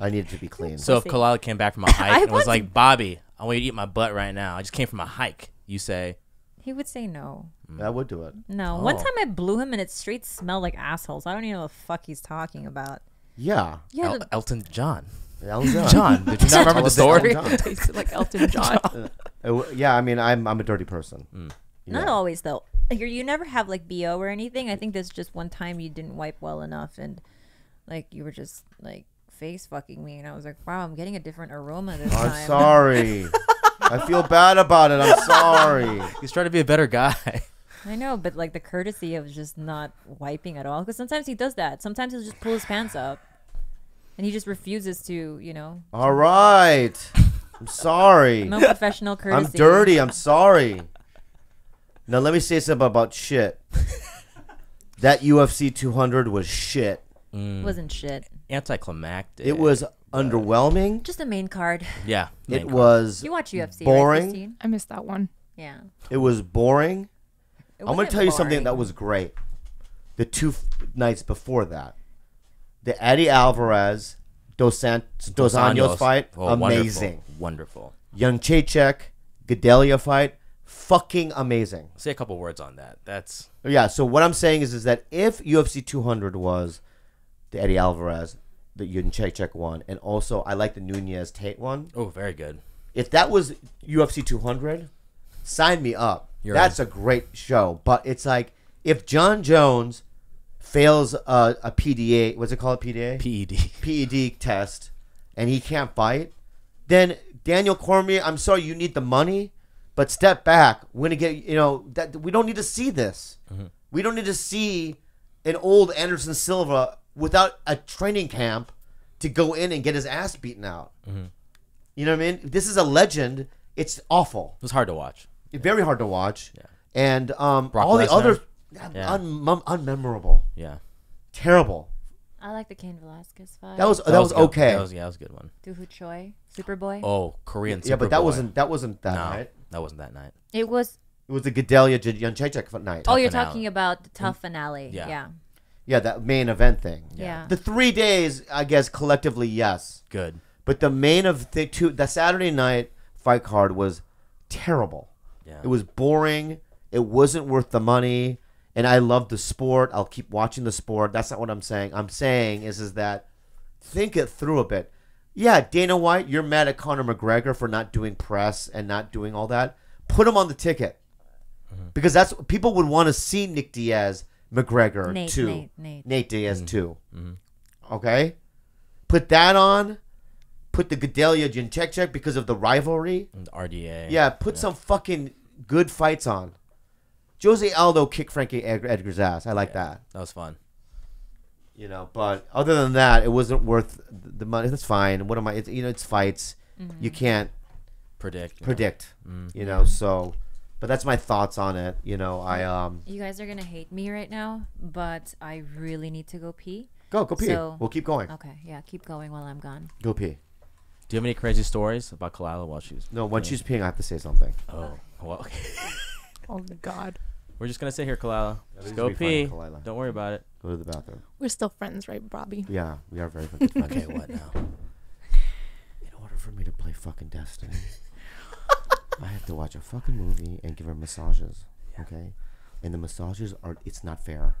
S2: I need it to be clean.
S1: So if
S3: Pussy.
S1: Khalyla came back from a hike
S3: I
S1: and was
S3: want
S1: like, Bobby, I want you to eat my butt right now. I just came from a hike. You say,
S3: He would say no.
S2: I would do it.
S3: No. One
S1: Oh.
S3: time I blew him and it straight smelled like assholes. I don't even know what the fuck he's talking about.
S2: Yeah.
S3: Yeah,
S1: El-
S3: the-
S1: Elton John.
S2: Elton John.
S1: John, did you not remember the
S2: Elton
S1: story?
S2: John.
S4: tasted like Elton John.
S2: Uh, w- yeah, I mean, I'm I'm a dirty person.
S1: Mm.
S3: Not
S2: Yeah.
S3: always though. Like, you you never have like bo or anything. I think there's just one time you didn't wipe well enough, and like you were just like face fucking me, and I was like, wow, I'm getting a different aroma this time.
S2: I'm sorry. I feel bad about it. I'm sorry.
S1: He's trying to be a better guy.
S3: I know, but like the courtesy of just not wiping at all, because sometimes he does that. Sometimes he'll just pull his pants up, and he just refuses to, you know,
S2: All right. I'm sorry.
S3: no professional courtesy.
S2: I'm dirty. I'm sorry. Now let me say something about shit. that UFC 200 was shit. Mm.
S3: Wasn't shit.
S1: Anticlimactic.
S2: It was uh, underwhelming.
S3: Just the main card.
S1: Yeah.
S2: It
S1: card.
S2: was
S3: You watch UFC,
S2: boring.
S3: right, Christine?
S4: I missed that one.
S3: Yeah.
S2: It was boring.
S3: It
S2: I'm going to tell you something that was great. The two f- nights before that, the Eddie Alvarez Dos, Sant- Dos Anjos fight,
S1: Oh,
S2: amazing.
S1: Wonderful. wonderful.
S2: Young Chachek, Gadelha fight, fucking amazing.
S1: Say a couple words on that. That's
S2: Yeah. So what I'm saying is, is that if UFC 200 was the Eddie Alvarez, the Young Chachek one, and also I like the Nunes Tate one.
S1: oh, very good.
S2: If that was UFC 200, sign me up.
S1: You're
S2: That's a great show. But it's like if Jon Jones fails a, a PDA, what's it called? PDA.
S1: PED.
S2: PED test and he can't fight, then Daniel Cormier, I'm sorry, you need the money, but step back. We're gonna get you know that we don't need to see this. Mm-hmm. We don't need to see an old Anderson Silva without a training camp to go in and get his ass beaten out. You know what I mean? This is a legend. It's awful.
S1: It was hard to watch.
S2: Very hard to watch.
S1: Yeah.
S2: And um,
S1: Brock
S2: all the
S1: Lesnar.
S2: other
S1: Yeah.
S2: un- un- unmemorable,
S1: Yeah.
S2: terrible.
S3: I like the Cain Velasquez fight.
S2: That was that, was,
S1: good.
S2: okay.
S1: That was yeah, that was a good one.
S3: Dooho Choi, Superboy.
S1: Oh, Korean.
S2: yeah, but that
S1: Superboy.
S2: wasn't that wasn't that
S1: No,
S2: night.
S1: that wasn't that night.
S3: It was.
S2: It was the Gadelha Janchechek night.
S3: Oh, you're
S1: finale.
S3: talking about the TUF finale.
S1: Yeah.
S3: Yeah.
S2: Yeah, that main event thing.
S3: Yeah.
S2: The three days, I guess, collectively, yes.
S1: Good.
S2: But the main of the two, the Saturday night fight card was terrible.
S1: Yeah.
S2: It was boring. It wasn't worth the money. And I love the sport. I'll keep watching the sport. That's not what I'm saying. I'm saying is is that think it through a bit. Yeah, Dana White, you're mad at Conor McGregor for not doing press and not doing all that. Put him on the ticket. Mm-hmm. Because that's people would want to see Nick Diaz McGregor
S3: Nate,
S2: too.
S3: Nate, Nate.
S2: Diaz mm-hmm. too. Mm-hmm. Okay? Put that on. Put the Gadelha Jinchekchek because of the rivalry.
S1: And the RDA.
S2: Yeah, put some fucking good fights on. Jose Aldo kicked Frankie Ed- Edgar's ass. I like that.
S1: That was fun.
S2: You know, but other than that, it wasn't worth the money. That's fine. What am I? It's, you know, it's fights. Mm-hmm. You can't
S1: Predict. you know.
S2: predict. Mm. You know, so. But that's my thoughts on it. You know, I um
S3: You guys are gonna hate me right now, but I really need to go pee.
S2: go go pee.
S3: So-
S2: we'll keep going.
S3: Okay, yeah, keep going while I'm gone.
S2: Go pee.
S1: Do you have any crazy stories about Khalyla while she's?
S2: No, when she's peeing, I have to say something.
S1: Oh, well, okay.
S4: Oh my God.
S1: We're just gonna sit here, Khalyla.
S2: this
S1: Just go
S2: be fun,
S1: pee.
S2: Khalyla.
S1: Don't worry about it.
S2: Go to the bathroom.
S4: We're still friends, right, Bobby?
S2: Yeah, we are very good friends.
S1: Okay, what now?
S2: In order for me to play fucking Destiny, I have to watch a fucking movie and give her massages. Okay, and the massages are it's not fair.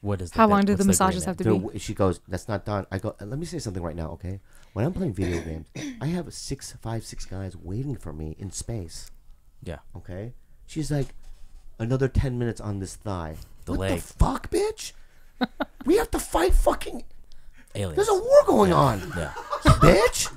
S1: What is? The
S4: How
S1: bit-
S4: long do the massages have to
S2: So
S4: be?
S2: she goes, "That's not done." I go, uh, "Let me say something right now, okay? When I'm playing video games, I have six, five, six guys waiting for me in space.
S1: Yeah.
S2: Okay, she's like, another ten minutes on this thigh.
S1: The
S2: what
S1: leg.
S2: the fuck, bitch? we have to fight fucking.
S1: Aliens.
S2: There's a war going on,
S1: yeah.
S2: bitch.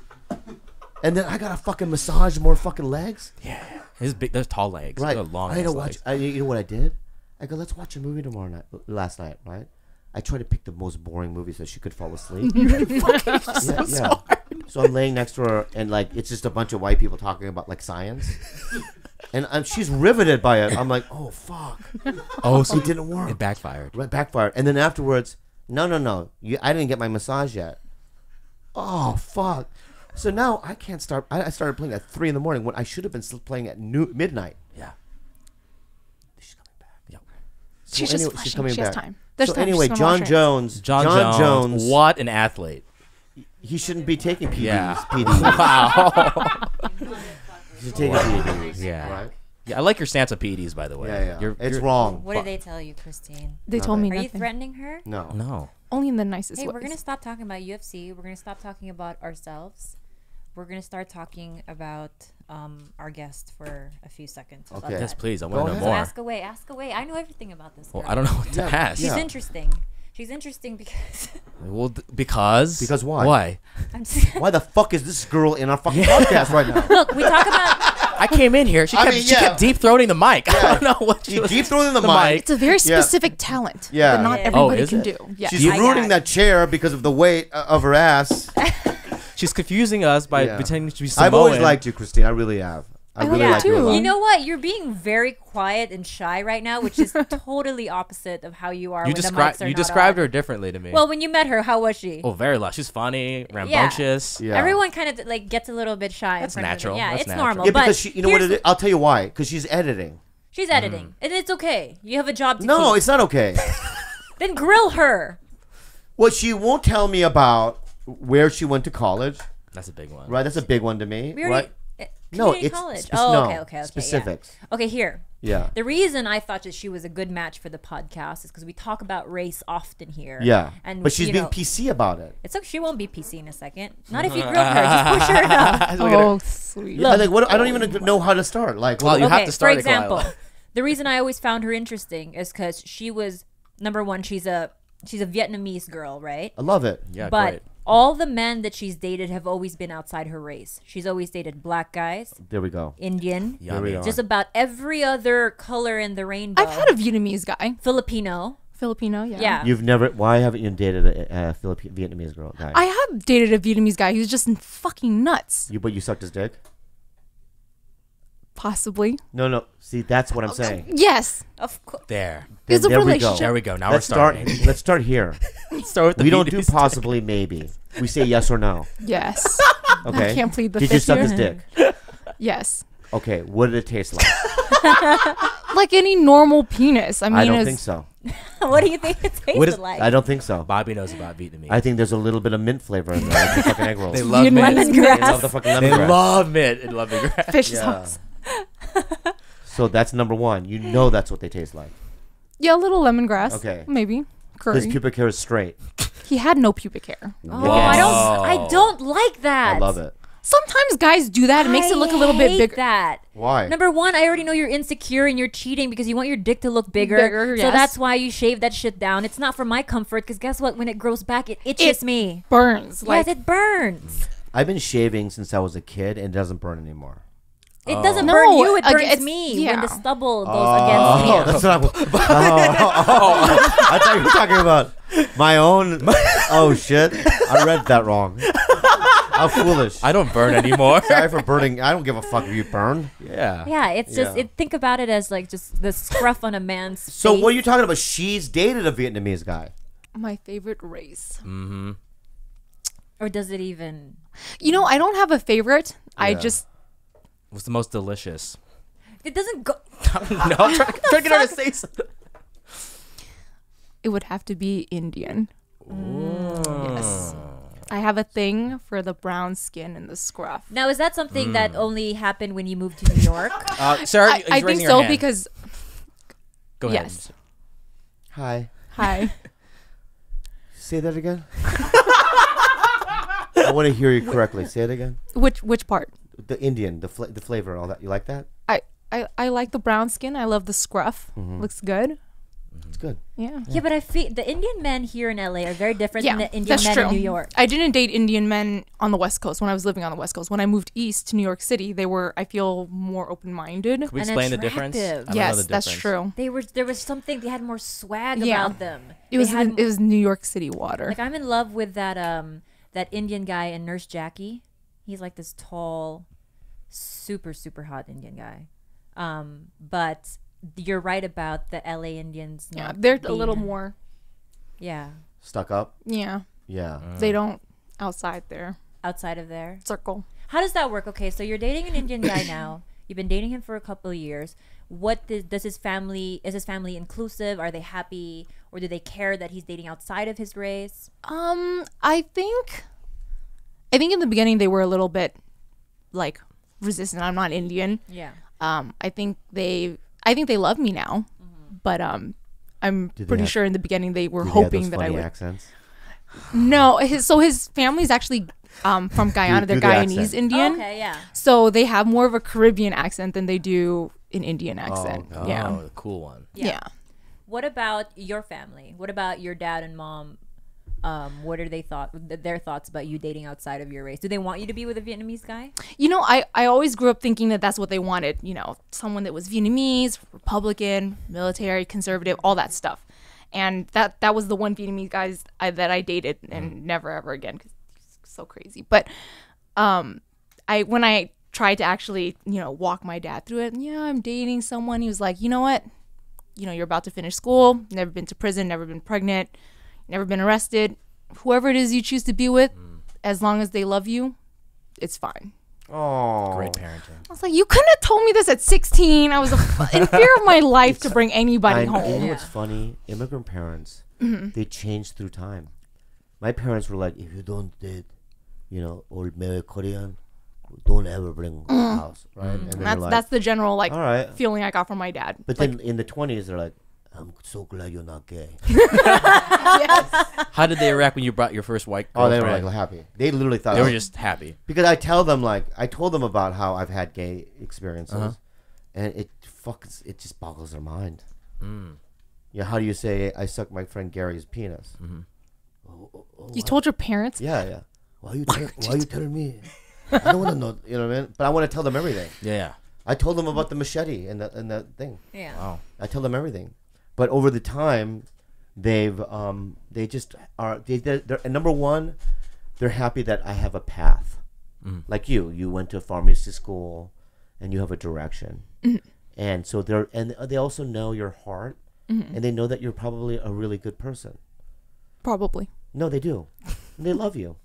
S2: And then I gotta fucking massage more fucking legs.
S1: Yeah. His big. There's tall legs.
S2: Right.
S1: They're long.
S2: I had to watch. I, you know what I did? I go, let's watch a movie tomorrow night. Last night, right? I tried to pick the most boring movie so she could fall asleep. yeah, yeah. So I'm laying next to her, and like it's just a bunch of white people talking about like science, and um, she's riveted by it. I'm like, oh fuck,
S1: Oh, so
S2: it didn't work.
S1: it backfired.
S2: Right, backfired. And then afterwards, no, no, no, you, I didn't get my massage yet. Oh fuck. So now I can't start. I, I started playing at three in the morning when I should have been still playing at new, midnight.
S1: Yeah.
S2: She's coming back.
S1: Yep.
S4: She's
S2: So
S4: just
S2: anyway,
S4: rushing.
S2: coming
S4: She has
S2: back.
S4: time. There's
S2: so
S4: time. She's
S2: anyway,
S4: gonna
S2: John
S4: wash her hands.
S2: Jones,
S1: John,
S2: Jon
S1: Jones,
S2: Jones,
S1: What an athlete.
S2: he shouldn't be taking PDs.
S1: Yeah.
S2: PDs.
S1: Wow.
S2: He should take PDs.
S1: Yeah.
S2: Right?
S1: yeah. I like your stance on PEDs, by the way.
S2: Yeah, yeah.
S1: You're,
S2: it's
S1: you're-
S2: wrong.
S3: What did they tell you, Christine?
S4: They told me
S3: Are you threatening her?
S2: No.
S1: No.
S4: Only in the nicest
S3: Hey,
S4: ways.
S3: we're gonna stop talking about UFC. We're gonna stop talking about ourselves. We're gonna start talking about um, our guest for a few seconds.
S2: Okay.
S1: Yes, please. I want to know
S2: ahead.
S3: So
S1: more.
S3: ask away, ask away. I know everything about this.
S1: Well. I don't know what to
S2: Yeah,
S1: ask.
S3: She's
S2: Yeah.
S3: interesting. She's interesting because
S1: Well, th- because.
S2: Because why?
S1: Why?
S3: I'm just,
S2: Why the fuck is this girl in our fucking podcast right now?
S3: look. We talk about
S1: I came in here. She
S2: I
S1: kept,
S2: mean,
S1: she
S2: yeah.
S1: kept deep throating the mic. I don't know what she
S2: You
S1: was.
S2: deep throwing the mic.
S4: it's a very
S2: Yeah.
S4: specific talent
S2: Yeah.
S4: that not
S3: Yeah.
S1: Oh,
S4: everybody
S1: is
S4: can
S1: it?
S4: do. Yes.
S2: She's
S3: I
S2: ruining that chair because of the weight of her ass.
S1: She's confusing us by
S2: Yeah.
S1: pretending to be Samoan.
S2: I've always liked you, Christine. I really have. I
S4: I
S2: really
S4: hope
S2: like you a lot.
S3: You know what? You're being very quiet and shy right now, which is totally opposite of how you are.
S1: You
S3: when the
S1: described
S3: mics are
S1: you
S3: not
S1: described
S3: on.
S1: her differently to me.
S3: Well, when you met her, how was she?
S1: oh, very loud. She's funny, rambunctious.
S2: Yeah.
S3: Everyone kind of like gets a little bit shy. in
S1: That's
S3: front of
S1: natural.
S3: it. Yeah,
S1: That's
S3: it's
S1: natural.
S3: normal.
S2: Yeah,
S3: but
S2: because she, you know what
S3: here's-
S2: it is? I'll tell you why. Because she's editing.
S3: She's editing, mm. and it's okay. You have a job to
S2: No,
S3: keep.
S2: it's not okay.
S3: Then grill her.
S2: well, she won't tell me about where she went to college.
S1: That's a big one.
S2: Right, that's a big one to me.
S3: We
S2: right?
S3: already. eh,
S2: No, it's
S3: college.
S2: spec-
S3: oh,
S2: no,
S3: okay, okay, okay. yeah. Okay, here.
S2: Yeah.
S3: The reason I thought that she was a good match for the podcast is because we talk about race often here.
S2: Yeah.
S3: and
S2: but she's being
S3: know,
S2: PC about it.
S3: It's like She won't be PC in a second. Not if you grill her. Just push her enough.
S4: Oh, sweet.
S2: I like what I don't even know how to start. Like,
S1: Well,
S2: what-
S1: you have to start
S3: for example, the reason I always found her interesting is because she was number one. She's a she's a Vietnamese girl, right?
S2: I love it.
S1: Yeah,
S3: but
S1: great.
S3: All the men that she's dated have always been outside her race. She's always dated black guys,
S2: There we go.
S3: Indian,
S2: There we are.
S3: just about every other color in the rainbow.
S4: I've had a Vietnamese guy,
S3: Filipino.
S4: Filipino. Yeah.
S3: Yeah.
S2: You've never. Why haven't you dated a, a Philippine Vietnamese girl guy?
S4: I have dated a Vietnamese guy who's just fucking nuts.
S2: you, but you sucked his dick.
S4: Possibly.
S2: No, no. See, that's what I'm saying.
S4: Yes.
S3: Of course.
S1: There.
S2: Then
S4: It's a
S2: there we go.
S1: There we go. Now
S2: Let's
S1: we're
S2: start.
S1: starting.
S2: Let's start here.
S1: Start with the
S2: we don't do
S1: Vietnamese.
S2: possibly, maybe. We say yes or no.
S4: Yes.
S2: Okay.
S4: can't plead the
S2: Did you suck
S4: here.
S2: his dick?
S4: yes.
S2: Okay. What did it taste like?
S4: Like any normal penis. I mean,
S2: I don't
S4: it's,
S2: think so.
S3: what do you think it tasted
S1: What is-
S3: like?
S2: I don't think so.
S1: Bobby knows about Vietnamese.
S2: I think there's a little bit of mint flavor in there. Like the fucking egg rolls.
S1: they love
S4: Vietnamese
S1: mint.
S3: Lemongrass.
S2: I love the fucking
S1: They
S2: lemongrass.
S1: love mint and lemongrass.
S4: fish
S2: Yeah.
S4: sauce.
S2: So that's number one. You know that's what they taste like.
S4: Yeah, a little lemongrass.
S2: Okay.
S4: Maybe.
S2: Because
S4: Curry.
S2: pubic hair is straight.
S4: he had no pubic hair.
S3: oh, I don't. I don't like that.
S2: I love it.
S4: Sometimes guys do that. It makes it look a little bit bigger.
S3: That.
S2: Why?
S3: Number one, I already know you're insecure and you're cheating because you want your dick to look bigger.
S4: Bigger,
S3: So
S4: yes.
S3: that's why you shave that shit down. It's not for my comfort because guess what? When it grows back, it itches
S4: It
S3: me.
S4: Burns. Like
S3: yes, it burns.
S2: I've been shaving since I was a kid and it doesn't burn anymore.
S3: It doesn't
S4: No,
S3: burn you. It burns
S4: it's-
S3: me
S4: yeah.
S3: when the stubble goes against me.
S2: Oh, that's what I'm. Oh, I thought you were talking about my own. Oh shit! I read that wrong. How foolish.
S1: I don't burn anymore.
S2: Sorry for burning. I don't give a fuck if you burn.
S1: yeah.
S3: Yeah, it's just it. Think about it as like just the scruff on a man's.
S2: Face So
S3: face.
S2: what are you talking about? She's dated a Vietnamese guy.
S4: my favorite race.
S1: Mm-hmm.
S3: Or does it even?
S4: You know, I don't have a favorite. I just
S1: What's the most delicious?
S3: It doesn't go.
S1: no, I'm trying, trying to get her to say something.
S4: it would have to be Indian. Yes. I have a thing for the brown skin and the scruff.
S3: Now, is that something
S2: Mm.
S3: that only happened when you moved to New York?
S1: Uh, Sarah,
S4: I,
S1: he's
S4: I think
S1: raising her
S4: so
S1: hand.
S4: because
S1: Go ahead.
S4: yes.
S2: Hi.
S4: hi.
S2: Say that again. I want to hear you correctly. Say it again.
S4: which which part?
S2: The Indian, the fla- the flavor, all that. You like that?
S4: I, I I like the brown skin. I love the scruff.
S2: Mm-hmm.
S4: Looks good.
S2: It's good.
S4: Yeah.
S3: yeah, but I feel the Indian men here in LA are very different
S4: Yeah,
S3: than the Indian men
S4: true.
S3: in New York.
S4: I didn't date Indian men on the West Coast when I was living on the West Coast. When I moved east to New York City, they were I feel more open-minded.
S1: Can we
S3: And
S1: explain the difference?
S3: attractive.
S1: I don't know
S4: Yes,
S1: the
S4: that's true.
S3: They were there was something they had more swag
S4: Yeah.
S3: about them.
S4: It was
S3: had
S4: it was New York City water.
S3: like I'm in love with that um that Indian guy in Nurse Jackie. He's like this tall, super super hot Indian guy. Um, but you're right about the LA Indians.
S4: yeah, they're a little more.
S3: yeah
S2: Stuck up.
S4: Yeah,
S2: Yeah.
S4: they don't outside their
S3: outside of there.
S4: circle.
S3: How does that work? Okay, so you're dating an Indian guy now. You've been dating him for a couple of years. What does, does his family is his family inclusive? Are they happy, or do they care that he's dating outside of his race?
S4: Um, I think, I think in the beginning they were a little bit like resistant. I'm not Indian.
S3: Yeah.
S4: Um, I think they, I think they love me now, but um, I'm
S2: Do
S4: pretty
S2: have-
S4: sure in the beginning they were
S2: Do they have
S4: hoping
S2: those
S4: that I would.
S2: accents.
S4: No, his so his family's actually um from Guyana. They're Guyanese
S2: accent.
S4: Indian,
S3: okay. Yeah.
S4: so they have more of a Caribbean accent than they do an Indian accent.
S1: Oh,
S4: Yeah.
S1: the cool one.
S3: Yeah.
S4: yeah.
S3: What about your family? What about your dad and mom? Um, what are they thought their thoughts about you dating outside of your race? Do they want you to be with a Vietnamese guy?
S4: You know, I, I always grew up thinking that that's what they wanted. You know, someone that was Vietnamese, Republican, military, conservative, all that stuff. And that that was the one Vietnamese guys I, that I dated, and never ever again because he's so crazy. But um, I when I tried to actually, you know, walk my dad through it. Yeah, I'm dating someone. He was like, you know what? You know, you're about to finish school, never been to prison, never been pregnant, never been arrested. Whoever it is you choose to be with, as long as they love you, it's fine.
S2: Oh,
S1: Great parenting.
S4: I was like, you couldn't have told me this at 16. I was in fear of my life to bring anybody
S2: I know,
S4: home.
S2: you know
S3: Yeah.
S2: what's funny? Immigrant parents,
S4: Mm-hmm.
S2: they change through time. My parents were like, if you don't date, you know, old male Korean, don't ever bring house, right? And then
S4: Mm. That's
S2: like,
S4: that's the general like
S2: all right.
S4: feeling I got from my dad.
S2: But
S4: Like,
S2: then in the 20s, they're like, I'm so glad you're not gay.
S1: How did they react when you brought your first white
S2: Oh, they were like happy. They literally thought
S1: They were just happy.
S2: because I tell them like I told them about how I've had gay experiences,
S1: Uh-huh.
S2: and it fucks it just boggles their mind.
S1: Mm.
S2: Yeah, how do you say I sucked my friend Gary's penis?
S1: Mm-hmm.
S4: you told your parents?
S2: Yeah, yeah. Why are you tell, why are you telling me? I don't want to know. You know what I mean? But I want to tell them everything.
S1: Yeah.
S2: I told them about the machete and the and the thing.
S3: Yeah.
S1: Wow.
S2: I tell them everything. But over the time, they've um they just are they they're, they're and number one, they're happy that I have a path. Like you, you went to a pharmacy school, and you have a direction, and so they're and they also know your heart, and they know that you're probably a really good person.
S4: Probably.
S2: No, they do. And they love you.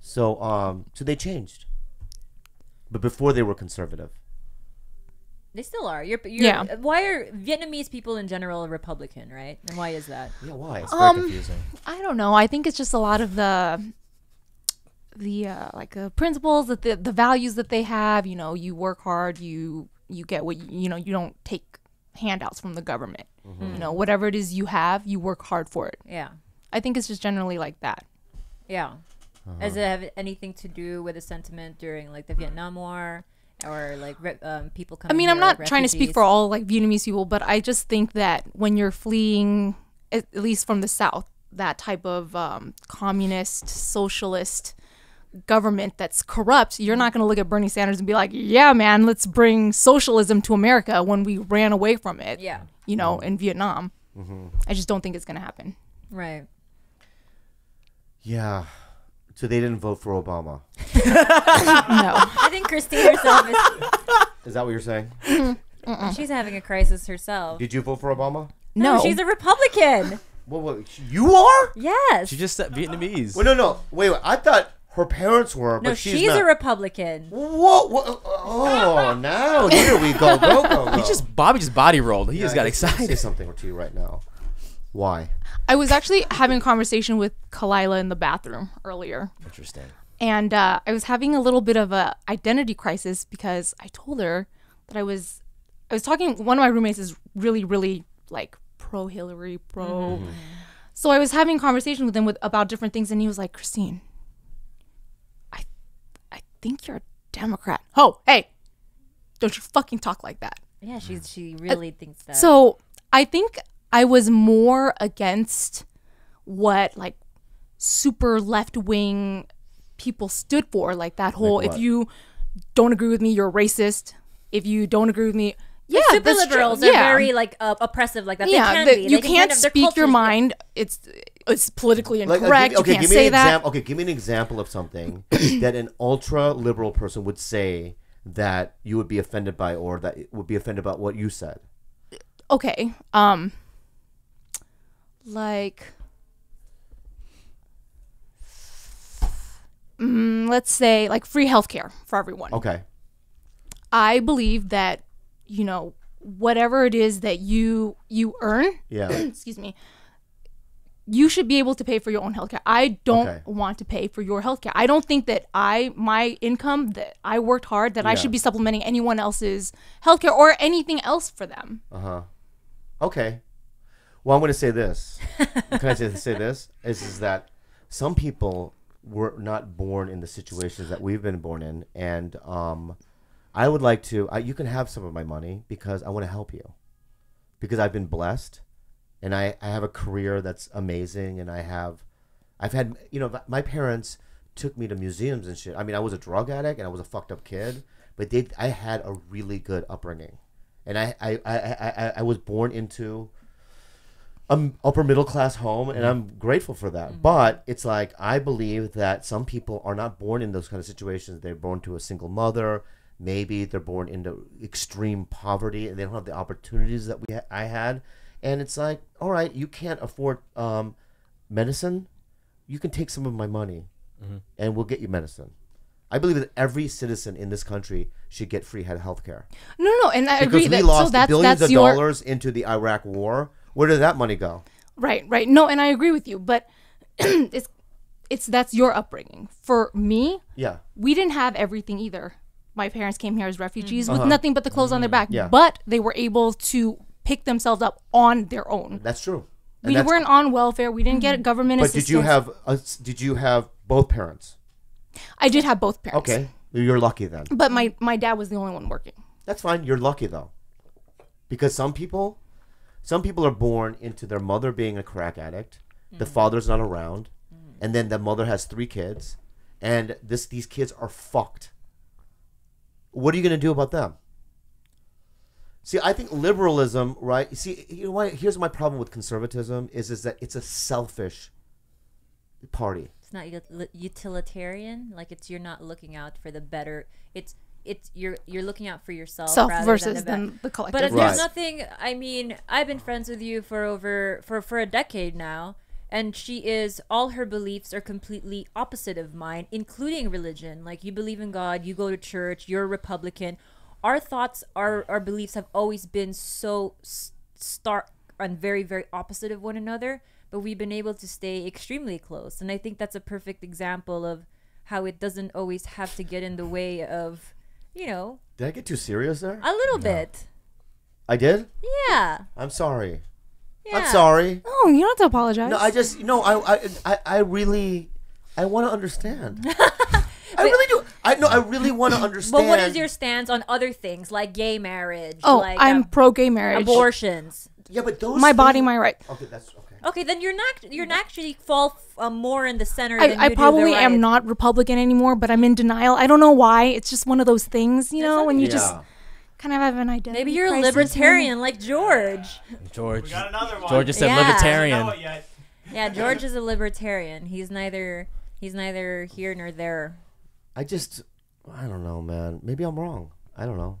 S2: So um so they changed. But before they were conservative.
S3: They still are. You're, you're,
S4: Yeah.
S3: Why are Vietnamese people in general Republican, right? And why is that?
S2: Yeah, why?
S1: It's very
S4: Um,
S1: confusing.
S4: I don't know. I think it's just a lot of the the uh, like uh, principles that the the values that they have. You know, you work hard, you you get what you, you know. You don't take handouts from the government. You know, whatever it is you have, you work hard for it.
S3: Yeah.
S4: I think it's just generally like that.
S3: Yeah. Does it have anything to do with the sentiment during like the Vietnam War or like um, people coming?
S4: I mean, I'm not
S3: like,
S4: trying to speak for all like Vietnamese people, but I just think that when you're fleeing, at at least from the South, that type of um, communist, socialist government that's corrupt, you're not going to look at Bernie Sanders and be like, yeah, man, let's bring socialism to America when we ran away from it,
S3: Yeah.
S4: you know, in Vietnam. I just don't think it's going to happen.
S3: Right.
S2: Yeah. So they didn't vote for Obama.
S4: No.
S3: I think Christine herself is.
S2: Is that what you're saying? Mm-hmm.
S3: She's having a crisis herself.
S2: Did you vote for Obama?
S4: No.
S3: she's a Republican.
S2: What, what you are?
S3: Yes.
S1: She just said Vietnamese.
S2: Wait, no, no. Wait, wait. I thought her parents were, but
S3: no,
S2: she's,
S3: she's,
S2: not.
S3: a Republican.
S2: Whoa, whoa, oh, now here we go. Go, go, go.
S1: He just Bobby just body rolled. He
S2: Yeah,
S1: just got
S2: I just- Say
S1: excited.
S2: something to you right now. Why?
S4: I was actually having a conversation with Khalyla in the bathroom earlier.
S1: Interesting.
S4: and uh, I was having a little bit of a identity crisis because I told her that I was I was talking. One of my roommates is really, really like pro Hillary, pro. So I was having a conversation with him with about different things, and he was like, "Christine, I I think you're a Democrat." Oh, hey, don't you fucking talk like that.
S3: Yeah, she's she really thinks that.
S4: So I think I was more against what like super left wing people stood for, like that whole
S2: Like
S4: if you don't agree with me, you're racist. If you don't agree with me, yeah,
S3: super
S4: that's true.
S3: liberals are
S4: yeah.
S3: very like uh, oppressive like that.
S4: yeah,
S3: they can
S4: that
S3: be.
S4: you
S3: They can
S4: can't
S3: kind of- their
S4: speak your mind. It's it's politically
S2: Like,
S4: incorrect.
S2: uh, give, okay,
S4: you can't
S2: give me
S4: say
S2: an
S4: that.
S2: example. Okay, give me an example of something that an ultra liberal person would say that you would be offended by, or that would be offended by what you said.
S4: Okay, um, like. Mm, let's say like free healthcare for everyone.
S2: Okay.
S4: I believe that you know whatever it is that you you earn,
S2: Yeah.
S4: excuse me, you should be able to pay for your own healthcare. I don't
S2: Okay.
S4: want to pay for your healthcare. I don't think that I my income that I worked hard that I should be supplementing anyone else's healthcare or anything else for them.
S2: Uh huh. Okay. Well, I'm going to say this. Can I say, say this? Is is that some people were not born in the situations that we've been born in, and um, I would like to. I, you can have some of my money because I want to help you, because I've been blessed, and I I have a career that's amazing, and I have, I've had you know my parents took me to museums and shit. I mean, I was a drug addict and I was a fucked up kid, but they I had a really good upbringing and I I, I, I, I- I was born into a upper middle class home and mm-hmm. I'm grateful for that. Mm-hmm. But it's like I believe that some people are not born in those kind of situations. They're born to a single mother. maybe they're born into extreme poverty and they don't have the opportunities that we ha- I had, and it's like, all right, you can't afford um, medicine, you can take some of my money, mm-hmm. and we'll get you medicine. I believe that every citizen in this country should get free health care
S4: No, no, and I
S2: because
S4: agree
S2: we
S4: that
S2: lost
S4: so that's
S2: billions
S4: that's
S2: of
S4: your
S2: dollars into the Iraq War. Where did that money go?
S4: right, right. No, and I agree with you, but it's it's that's your upbringing. For me,
S2: Yeah,
S4: we didn't have everything either. My parents came here as refugees with nothing but the clothes on their back,
S2: Uh-huh. Mm-hmm. Yeah.
S4: but they were able to pick themselves up on their own.
S2: that's true. And
S4: We
S2: that's-
S4: weren't on welfare. We didn't get government
S2: But
S4: assistance.
S2: did you have uh, did you have both parents?
S4: I did have both parents.
S2: Okay, you're lucky then.
S4: But my my dad was the only one working.
S2: That's fine. You're lucky though, because some people, some people are born into their mother being a crack addict, the mm. father's not around, mm. and then the mother has three kids, and this these kids are fucked. What are you gonna do about them? See, I think liberalism, right? See, you know what? Here's my problem with conservatism is is that it's a selfish party.
S3: It's not utilitarian. Like it's you're not looking out for the better. It's it's you're you're looking out for yourself
S4: Self
S3: rather
S4: versus
S3: than the,
S4: then the
S3: But
S4: collective.
S3: if
S2: Right.
S3: there's nothing. I mean, I've been friends with you for over for for a decade now, and she is all her beliefs are completely opposite of mine, including religion. Like you believe in God, you go to church, you're a Republican. Our thoughts, our our beliefs have always been so s- stark and very very opposite of one another. But we've been able to stay extremely close, and I think that's a perfect example of how it doesn't always have to get in the way of, you know,
S2: Did I get too serious there?
S3: a little bit.
S2: I did.
S3: Yeah.
S2: I'm sorry.
S3: Yeah.
S2: I'm sorry.
S4: oh, you don't have to apologize.
S2: No, I just no, I I I, I really I want to understand. I really do. I no, I really want to understand.
S3: But what is your stance on other things like gay marriage?
S4: oh,
S3: like
S4: I'm
S3: um,
S4: pro gay marriage.
S3: abortions.
S2: Yeah, but those
S4: My body, my right.
S2: Okay, that's okay.
S3: Okay, then you're not you're not actually fall uh, more in the center. than
S4: I, I
S3: you do
S4: probably
S3: the
S4: am not Republican anymore, but I'm in denial. I don't know why. It's just one of those things, you know, when you just kind of have an identity.
S3: Maybe you're a
S4: crisis,
S3: libertarian like George.
S1: George.
S5: We got another one.
S1: George just said
S3: Yeah.
S1: Libertarian.
S5: it.
S3: Yeah, George is a libertarian. He's neither he's neither here nor there.
S2: I just I don't know, man. Maybe I'm wrong. I don't know.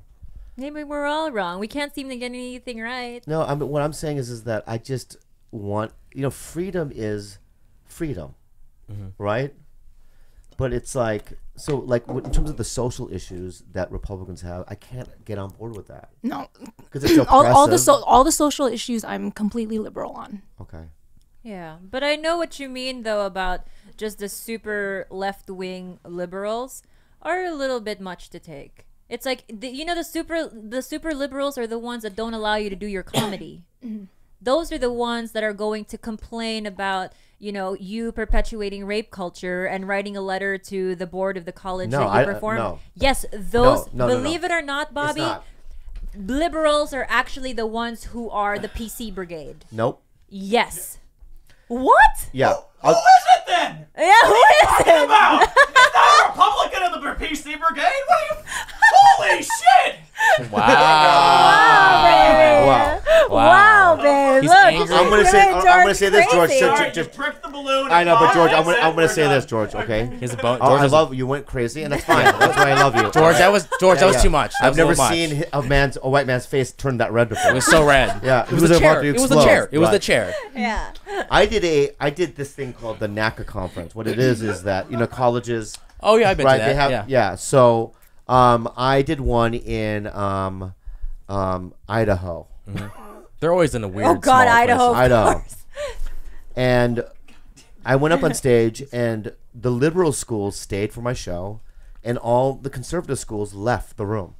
S3: Maybe we're all wrong. We can't seem to get anything right.
S2: No, I'm what I'm saying is is that I just want you know freedom is freedom, mm-hmm. right? But it's like so like in terms of the social issues that Republicans have, I can't get on board with that
S4: No,
S2: because it's
S4: all, all the so, all the social issues I'm completely liberal on.
S2: okay.
S3: Yeah, but I know what you mean though about just the super left wing liberals are a little bit much to take. It's like the, you know the super the super liberals are the ones that don't allow you to do your comedy. Mm-hmm. Those are the ones that are going to complain about you know you perpetuating rape culture and writing a letter to the board of the college
S2: No,
S3: that you
S2: I- uh,
S3: perform.
S2: no.
S3: Yes, those
S2: no, no, no.
S3: believe it or not,
S2: It's
S3: Bobby,
S2: not.
S3: liberals are actually the ones who are the PC brigade.
S2: Nope.
S3: Yes. What?
S2: Yeah.
S5: Who
S2: I'll-
S5: it then?
S3: Yeah, who is it?
S5: About? It's not a Republican of the PC Brigade. What are you? Holy shit!
S1: Wow.
S2: wow.
S3: Wow, babe.
S1: He's
S3: Look,
S1: angry.
S2: I'm gonna say- I'm gonna say this, George,
S3: crazy.
S2: so-
S5: Sorry,
S2: ju-
S5: you the balloon.
S2: I know, but George, I'm gonna I'm gonna say this, George. Okay.
S1: Here's a bone.
S2: Oh,
S1: George,
S2: I love you. Went crazy, and that's fine. That's why I love you.
S1: George, that was George. That was
S2: Yeah.
S1: too much. That
S2: I've never
S1: little much.
S2: seen a man's a white man's face turn that red before.
S1: It was so red.
S2: Yeah,
S1: it
S2: he
S1: was,
S2: was
S1: the chair. It was the chair. It was the chair.
S3: Yeah.
S2: I did a I did this thing called the NACA conference. What it is is that you know colleges,
S1: Oh yeah, I bet
S2: right?
S1: you that.
S2: They have
S1: yeah.
S2: yeah. So um, I did one in um, um, Idaho.
S1: They're always in a weird.
S3: Oh God,
S1: small
S3: Idaho.
S1: places.
S3: Of
S2: Idaho. and I went up on stage, and the liberal schools stayed for my show, and all the conservative schools left the room.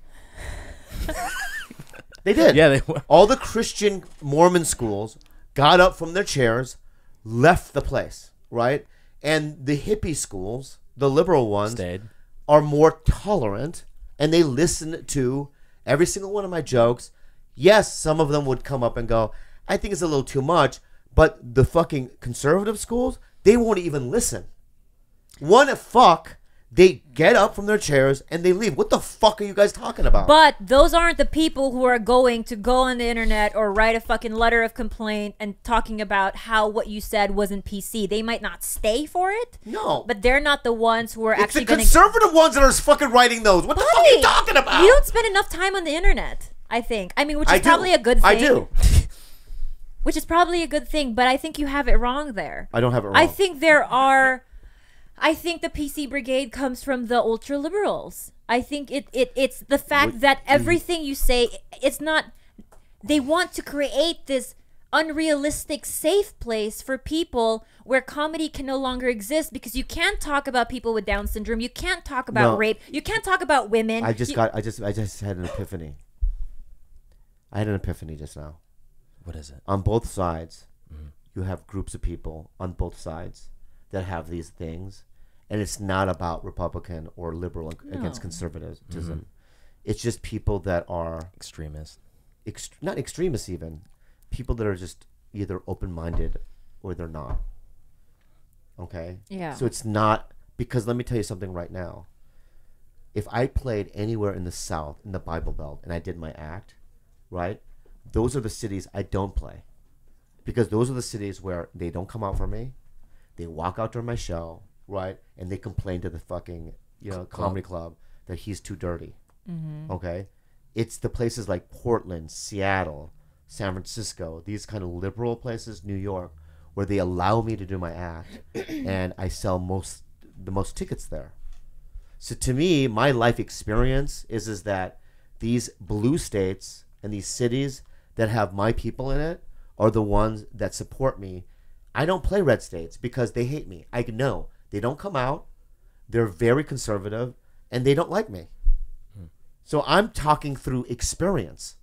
S2: they did.
S1: Yeah, they were.
S2: all the Christian Mormon schools got up from their chairs, left the place, right? And the hippie schools, the liberal ones,
S1: Stayed.
S2: Are more tolerant and they listen to every single one of my jokes. Yes, some of them would come up and go, I think it's a little too much, but the fucking conservative schools, they won't even listen. One fuck They get up from their chairs and they leave. What the fuck are you guys talking about?
S3: But those aren't the people who are going to go on the internet or write a fucking letter of complaint and talking about how what you said wasn't PC. They might not stay for it.
S2: No.
S3: But they're not the ones who are
S2: it's the
S3: actually going to.
S2: conservative ones that are fucking writing those. What the fuck are you talking about?
S3: You don't spend enough time on the internet. I think. I mean, which is
S2: I do.
S3: probably a good thing.
S2: I do.
S3: Which is probably a good thing, but I think you have it wrong there.
S2: I don't have it wrong.
S3: I think there are. I think the PC brigade comes from the ultra liberals. I think it, it it's the fact
S2: What-
S3: that everything you say, it's not. They want to create this unrealistic safe place for people where comedy can no longer exist because you can't talk about people with Down syndrome. You can't talk about
S2: No.
S3: rape. You can't talk about women.
S2: I just
S3: You-
S2: got. I just. I just had an epiphany. I had an epiphany just now.
S1: What is it?
S2: On both sides,
S1: Mm-hmm.
S2: you have groups of people on both sides that have these things, and it's not about Republican or liberal ag- against conservatism.
S1: Mm-hmm.
S2: It's just people that are
S1: extremists,
S2: ext- not extremists, even people that are just either open-minded or they're not. Okay.
S3: Yeah.
S2: So it's not because let me tell you something right now. If I played anywhere in the South, in the Bible Belt, and I did my act, right? Those are the cities I don't play. Because those are the cities where they don't come out for me. They walk out during my show, right? And they complain to the fucking, you know, comedy club that he's too dirty. Mm-hmm. Okay? It's the places like Portland, Seattle, San Francisco, these kind of liberal places, New York, where they allow me to do my act and I sell most the most tickets there. So to me, my life experience is is that these blue states and these cities that have my people in it are the ones that support me. I don't play red states because they hate me. I know they don't come out. They're very conservative and they don't like me. So I'm talking through experience.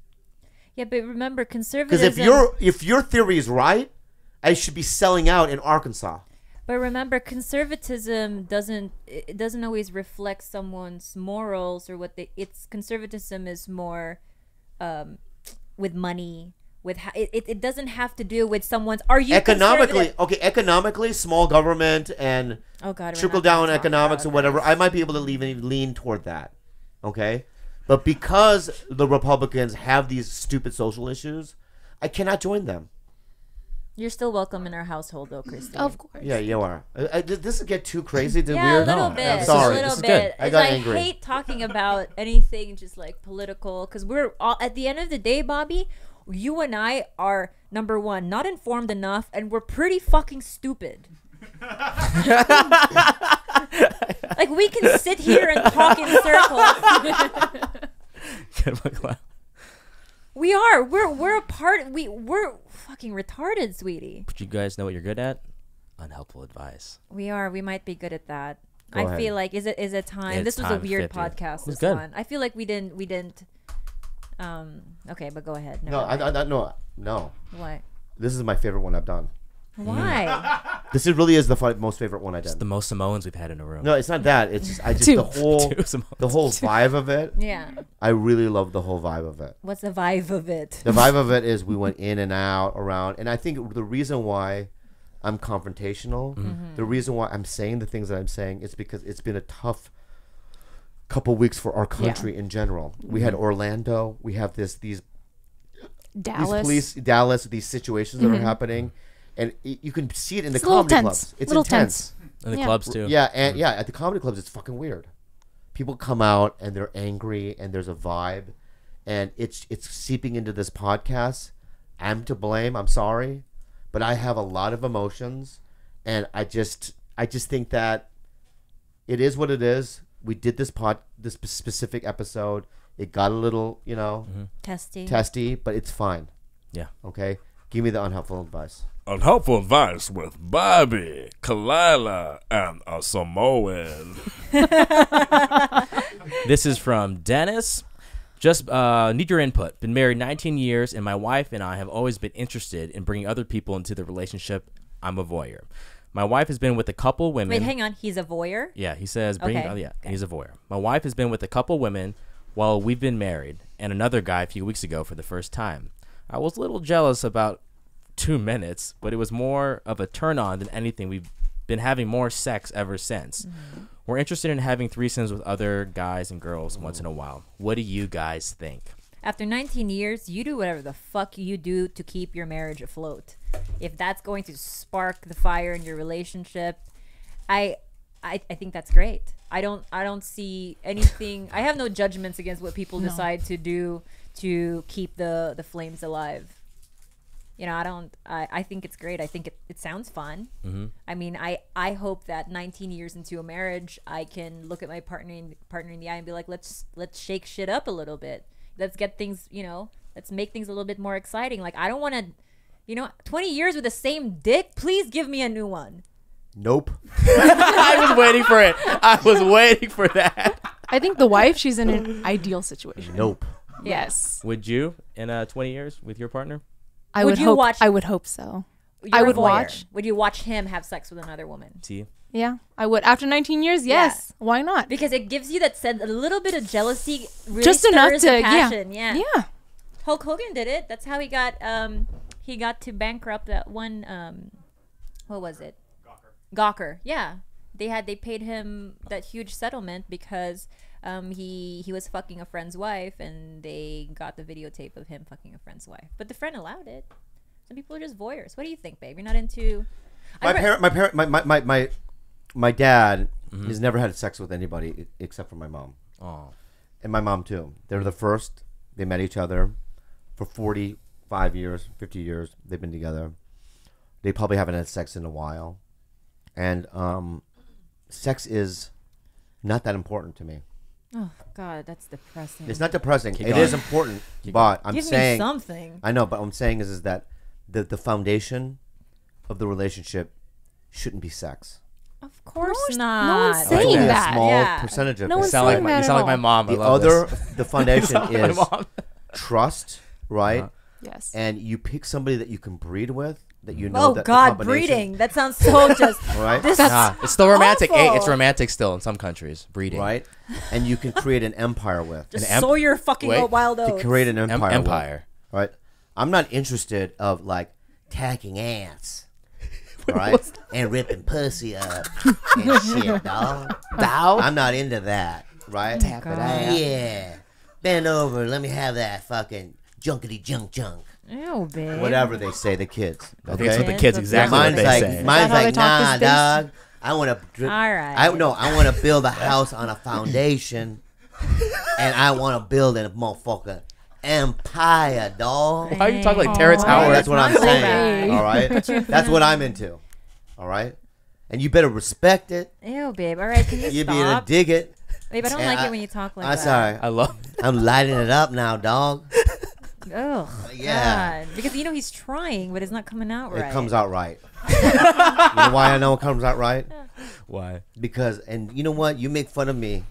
S3: yeah, but remember,
S2: Because
S3: conservatism.
S2: if your if your theory is right, I should be selling out in Arkansas.
S3: But remember, conservatism doesn't it doesn't always reflect someone's morals or what they. It's conservatism is more, um, with money. With ha- it, it, it doesn't have to do with someone's. Are you
S2: economically,
S3: conservative?
S2: okay, economically, small government and
S3: Oh God,
S2: trickle down economics or whatever,
S3: this.
S2: I might be able to lean lean toward that. Okay, but because the Republicans have these stupid social issues, I cannot join them.
S3: You're still welcome in our household, though, Christy.
S4: Of course.
S2: Yeah, you are. I, I, did this get too crazy? Too
S3: Yeah,
S2: weird?
S3: a little
S1: No,
S3: bit.
S1: I'm
S2: sorry.
S3: A little
S1: This is
S3: bit.
S1: good.
S2: I
S3: It's-
S2: got angry.
S3: hate talking about anything just like political because we're all at the end of the day, Bobby. You and I are number one, not informed enough, and we're pretty fucking stupid. like we can sit here and talk in circles. we are. We're we're a part. We we're fucking retarded, sweetie.
S1: But you guys know what you're good at? Unhelpful advice.
S3: We are. We might be good at that.
S2: Go
S3: I
S2: ahead.
S3: feel like is it is it time?
S1: It's
S3: this was a weird
S1: 50.
S3: podcast. This
S1: good.
S3: one. I feel like we didn't we didn't. Um. Okay, but go ahead.
S2: No, I, I, I, no, no.
S3: What?
S2: This is my favorite one I've done.
S3: Why?
S2: This is really is the fi- most favorite one I've
S1: It's
S2: done.
S1: the most Samoans we've had in a room.
S2: No, it's not that. It's just I just
S4: Two.
S2: the whole
S1: Two Samoans.
S2: the whole vibe of it.
S3: yeah.
S2: I really love the whole vibe of it.
S3: What's the vibe of it?
S2: The vibe of it is we went in and out around, and I think the reason why I'm confrontational,
S3: Mm-hmm.
S2: the reason why I'm saying the things that I'm saying, is because it's been a tough couple weeks for our country in general. We had
S3: Mm-hmm.
S2: Orlando. We have this these
S4: Dallas.
S2: these police Dallas these situations that are happening, and y- you can see it in the
S4: It's a little
S2: comedy
S4: tense.
S2: clubs. It's
S4: little
S2: intense.
S4: tense.
S1: And the
S4: Yeah.
S1: clubs too.
S2: Yeah, and yeah, at the comedy clubs, it's fucking weird. People come out and they're angry, and there's a vibe, and it's it's seeping into this podcast. I'm to blame. I'm sorry, but I have a lot of emotions, and I just I just think that it is what it is. We did this pod this specific episode. It got a little you know
S3: Testy.
S2: testy, but it's fine.
S1: Yeah.
S2: Okay, give me the unhelpful advice.
S6: Unhelpful advice with Bobby, Khalyla, and a Samoan.
S1: This is from Dennis. Just uh, need your input. Been married 19 years, and my wife and I have always been interested in bringing other people into the relationship. I'm a voyeur. My wife has been with a couple women.
S3: Wait, hang on. He's a voyeur.
S1: Yeah, he says bring.
S3: Okay,
S1: Oh, yeah,
S3: okay.
S1: he's a voyeur. My wife has been with a couple women while we've been married, and another guy a few weeks ago for the first time. I was a little jealous about two minutes, but it was more of a turn on than anything. We've been having more sex ever since.
S3: Mm-hmm.
S1: We're interested in having threesomes with other guys and girls once in a while. What do you guys think?
S3: After 19 years, you do whatever the fuck you do to keep your marriage afloat. If that's going to spark the fire in your relationship, I, I, I think that's great. I don't, I don't see anything. I have no judgments against what people decide to do to keep the the flames alive. You know, I don't. I, I think it's great. I think it, it sounds fun. Mm-hmm. I mean, I I hope that 19 years into a marriage, I can look at my partner in, partner in the eye and be like, let's let's shake shit up a little bit. Let's get things, you know, let's make things a little bit more exciting. Like I don't want to, you know, 20 years with the same dick. Please give me a new one.
S2: Nope.
S1: I was waiting for it. I was waiting for that.
S4: I think the wife, she's in an ideal situation.
S2: Nope.
S4: Yes.
S1: Would you in uh, 20 years with your partner?
S4: I
S3: Would
S4: would,
S3: you
S4: hope
S3: watch-
S4: I would hope so.
S3: You're
S4: I
S3: a
S4: would watch.
S3: Would you watch him have sex with another woman?
S1: See,
S4: Yeah, I would. After 19 years, yes. Why not?
S3: Because it gives you that said a little bit of jealousy, really
S4: Just enough
S3: stirs
S4: to
S3: the
S4: yeah.
S3: Yeah.
S4: Yeah.
S3: Hulk Hogan did it. That's how he got um he got to bankrupt that one um what was it? Gawker. Gawker. Yeah. They had they paid him that huge settlement because um he he was fucking a friend's wife and they got the videotape of him fucking a friend's wife. But the friend allowed it. Some people are just voyeurs. What do you think, babe? You're not into I
S2: My parent, my parent, my my my my, my dad has never had sex with anybody except for my mom,
S1: oh,
S2: and my mom too. They're the first. They met each other for forty five years, fifty years. They've been together. They probably haven't had sex in a while, and um, sex is not that important to me.
S3: Oh god, that's depressing.
S2: It's not depressing.
S1: Keep
S2: It
S1: going.
S2: is important, but I'm
S3: Give
S2: saying
S3: me something.
S2: I know, but what I'm saying is, is that the the foundation of the relationship shouldn't be sex.
S3: Of course
S4: one's- no
S3: not.
S4: one's
S2: It should
S4: saying
S2: be a
S4: that.
S2: small
S3: Yeah.
S2: percentage of
S4: No
S2: it.
S4: one's
S1: you sound like
S4: saying
S1: my, you sound
S4: at
S1: like my
S4: all.
S1: mom. I
S2: the
S1: love
S2: other,
S1: this.
S2: the foundation is trust, right?
S4: Yes.
S2: And you pick somebody that you can breed with, that you know.
S3: Oh
S2: that
S3: God, breeding. That sounds so just.
S2: right?
S3: This
S1: Nah, it's still romantic. Hey, it's romantic still in some countries. Breeding.
S2: right? And you can create an empire with.
S3: just
S1: An em-
S3: sow your fucking
S1: Wait.
S3: wild
S2: to create an
S1: Em-
S2: empire. with,
S1: empire.
S2: right? I'm not interested of like tacking ants, right? and ripping pussy up and shit, dog. I'm not into that, right? Tap
S3: it out.
S2: Yeah. Bend over. Let me have that fucking junkety junk junk.
S3: Ew, babe.
S2: Whatever they say, the kids.
S1: I think it's what the
S2: Okay.
S1: kids
S3: Yeah,
S1: exactly what
S2: mine's
S1: they
S2: like
S1: say.
S2: mine's
S4: how they
S2: like
S4: talk
S2: nah,
S4: these
S2: dog. I want to.
S3: All right.
S2: I no. I want to build a house on a foundation, and I want to build a motherfucker empire, dog.
S1: Why are you talking like Terrence
S4: Aw.
S1: Howard?
S2: That's what I'm saying. All right, that's what I'm into. All right, and you better respect it.
S3: Ew, babe. All right, can you
S2: You better
S3: stop?
S2: dig it.
S3: babe, I don't
S2: And
S3: like
S2: I-
S3: it when you talk like
S2: I'm
S3: that.
S2: sorry.
S1: I love.
S2: I'm lighting it up now, dog.
S3: Oh, uh,
S2: Yeah.
S3: God. Because you know he's trying, but it's not coming out right.
S2: It comes out right. you know why I know it comes out right?
S1: Why?
S2: Because, and you know what? You make fun of me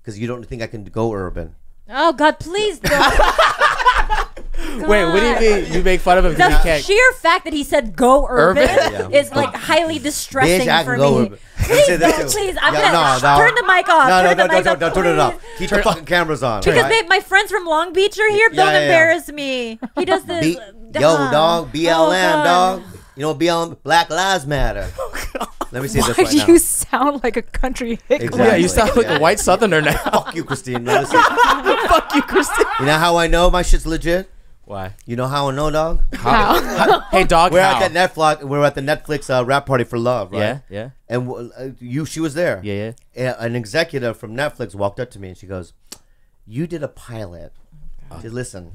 S2: because you don't think I can go urban.
S3: Oh God, please don't.
S1: Wait, what do you mean? You make fun of him because
S3: The
S1: you can't.
S3: sheer fact that he said "go urban"
S1: Urban?
S2: Yeah.
S3: is like highly distressing
S2: Bitch, I
S3: for
S2: can go
S3: me.
S2: urban.
S3: Please,
S2: Say that
S3: don't,
S2: too.
S3: please. I'm
S2: Yeah,
S3: gonna
S2: no, no.
S3: turn the mic off.
S2: No, no,
S3: turn
S2: no,
S3: the
S2: no,
S3: mic
S2: don't,
S3: off,
S2: don't turn it off.
S3: please.
S2: Keep the fucking cameras on.
S3: Because babe, my friends from Long Beach are here.
S2: Yeah,
S3: Don't
S2: yeah, yeah.
S3: embarrass me. He does this.
S2: B-
S3: uh,
S2: Yo, dog,
S3: oh,
S2: BLM,
S3: God.
S2: dog. You know, BLM, Black Lives Matter. Let me see
S4: Why
S2: this right
S4: do
S2: now.
S4: you sound like a country hick?
S2: Exactly.
S1: Yeah, you sound like
S2: Yeah.
S1: a white southerner now.
S2: Fuck you, Christine. Now listen.
S1: Fuck you, Christine.
S2: You know how I know my shit's legit?
S1: Why?
S2: You know how I know, dog?
S4: How?
S1: Hey, dog.
S2: We're
S1: how?
S2: at that Netflix. We're at the Netflix uh, rap party for love, right?
S1: Yeah, yeah,
S2: And uh, you, she was there.
S1: yeah, yeah.
S2: A- An executive from Netflix walked up to me and she goes, "You did a pilot." Just listen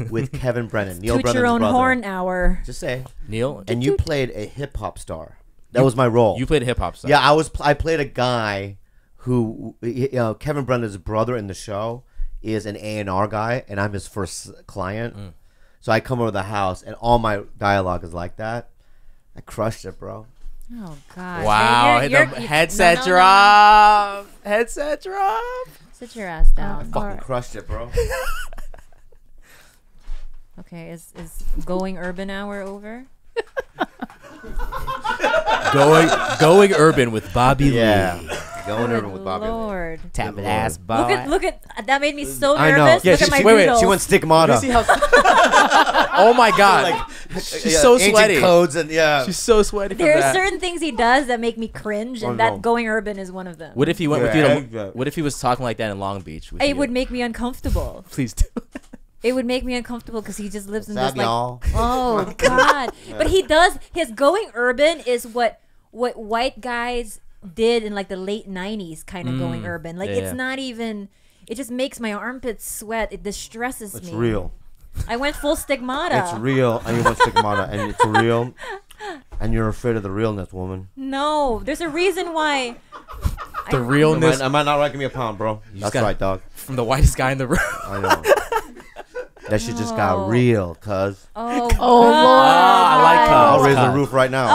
S2: with Kevin Brennan, Neil
S3: Toot
S2: Brennan's
S3: your own
S2: brother.
S3: horn hour.
S2: Just say.
S1: Neil,
S2: And you played a hip hop star. That was my role.
S1: you played a hip hop star.
S2: Yeah, I was. I played a guy who, you know, Kevin Brennan's brother in the show is an A and R guy, and I'm his first client.
S1: Mm.
S2: So I come over to the house, and all my dialogue is like that. I crushed it, bro.
S3: Oh God.
S1: Wow.
S3: Hey, you're-
S1: the
S3: you're- you-
S1: headset
S3: no, no, no, no.
S1: drop. Headset drop.
S3: Sit your ass down.
S2: I fucking
S4: Alright.
S2: crushed it, bro.
S3: Okay, is is going urban hour over?
S1: Going, going urban with Bobby
S2: yeah,
S1: Lee.
S2: going
S3: Good
S2: over with Bobby. Lee.
S3: Lord.
S1: Tap
S2: Good
S1: ass
S2: lord.
S1: boy.
S3: Look at look at that made me so
S2: I know. Yeah,
S3: look
S2: she,
S3: at my
S2: she, wait, wait, she went stigmata.
S1: See how- oh my god. Like, She's so sweaty.
S2: codes and yeah.
S1: She's so sweaty. From
S3: There are
S1: that.
S3: certain things he does that make me cringe, oh, and
S2: Oh,
S3: that
S2: no.
S3: going urban is one of them.
S1: What if he went with you? To, what if he was talking like that in Long Beach?
S3: It
S1: you?
S3: would make me uncomfortable.
S1: Please do.
S3: It would make me uncomfortable because he just lives in
S2: What's
S3: this
S2: up,
S3: like,
S2: y'all?
S3: oh god. But he does. His going urban is what what white guys did in like the late '90s, kind of going urban. Like
S1: yeah.
S3: it's not even. It just makes my armpits sweat. It distresses me.
S2: It's
S3: me.
S2: real.
S3: I went full stigmata.
S2: It's real, and you want stigmata, and it's real, and you're afraid of the realness, woman.
S3: No, there's a reason why.
S1: The
S2: I
S1: realness
S2: might, I might not like me a pound, bro. That's
S1: gotta-
S2: right, dog.
S1: from the whitest guy in the room.
S2: I know. That shit just got real, cuz.
S3: Oh,
S4: Oh,
S3: God.
S1: Ah, I like
S2: I'll raise the roof right now.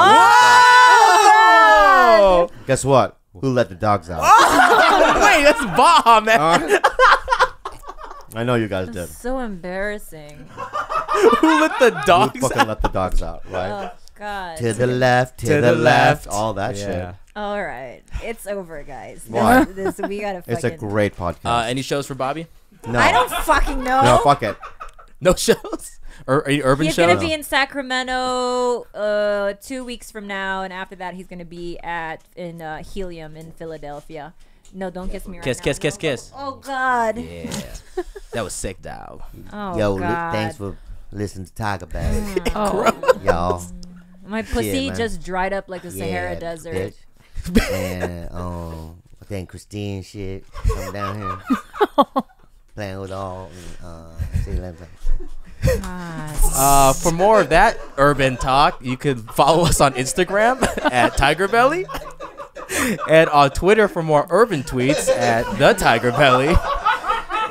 S1: Oh!
S2: Guess what? Who let the dogs out?
S1: Wait, that's Baha Men.
S2: Huh? I know you guys did.
S3: So embarrassing.
S1: Who let the dogs
S2: Who
S1: dogs
S2: fucking let the dogs out, right?
S3: Oh God.
S2: To the left, to,
S1: To
S2: the,
S1: the
S2: left,
S1: left.
S2: all that
S1: Yeah.
S2: shit.
S3: All right, it's over, guys.
S2: Why?
S3: This, this- we gotta
S2: It's a great podcast.
S1: Uh, any shows for Bobby?
S2: no,
S3: I don't fucking know.
S2: no, fuck it.
S1: No shows? Or any urban
S3: He's
S1: shows?
S3: gonna be in Sacramento uh, two weeks from now, and after that, he's gonna be at in uh, Helium in Philadelphia. No, don't kiss me right
S1: Kiss,
S3: now.
S1: kiss, kiss,
S3: No.
S1: kiss.
S3: Oh God.
S1: Yeah. that was sick, dog.
S3: Oh
S2: Yo, li- thanks for listening to Tiger Bag,
S4: Oh.
S2: y'all.
S3: My pussy
S2: man.
S3: just dried up like the Sahara Desert.
S2: bitch. and um, I think Christine shit coming down here, playing with all. Uh, see, let me-
S1: Uh, for more of that urban talk, you can follow us on Instagram at Tiger Belly, and on Twitter for more urban tweets at the Tiger Belly.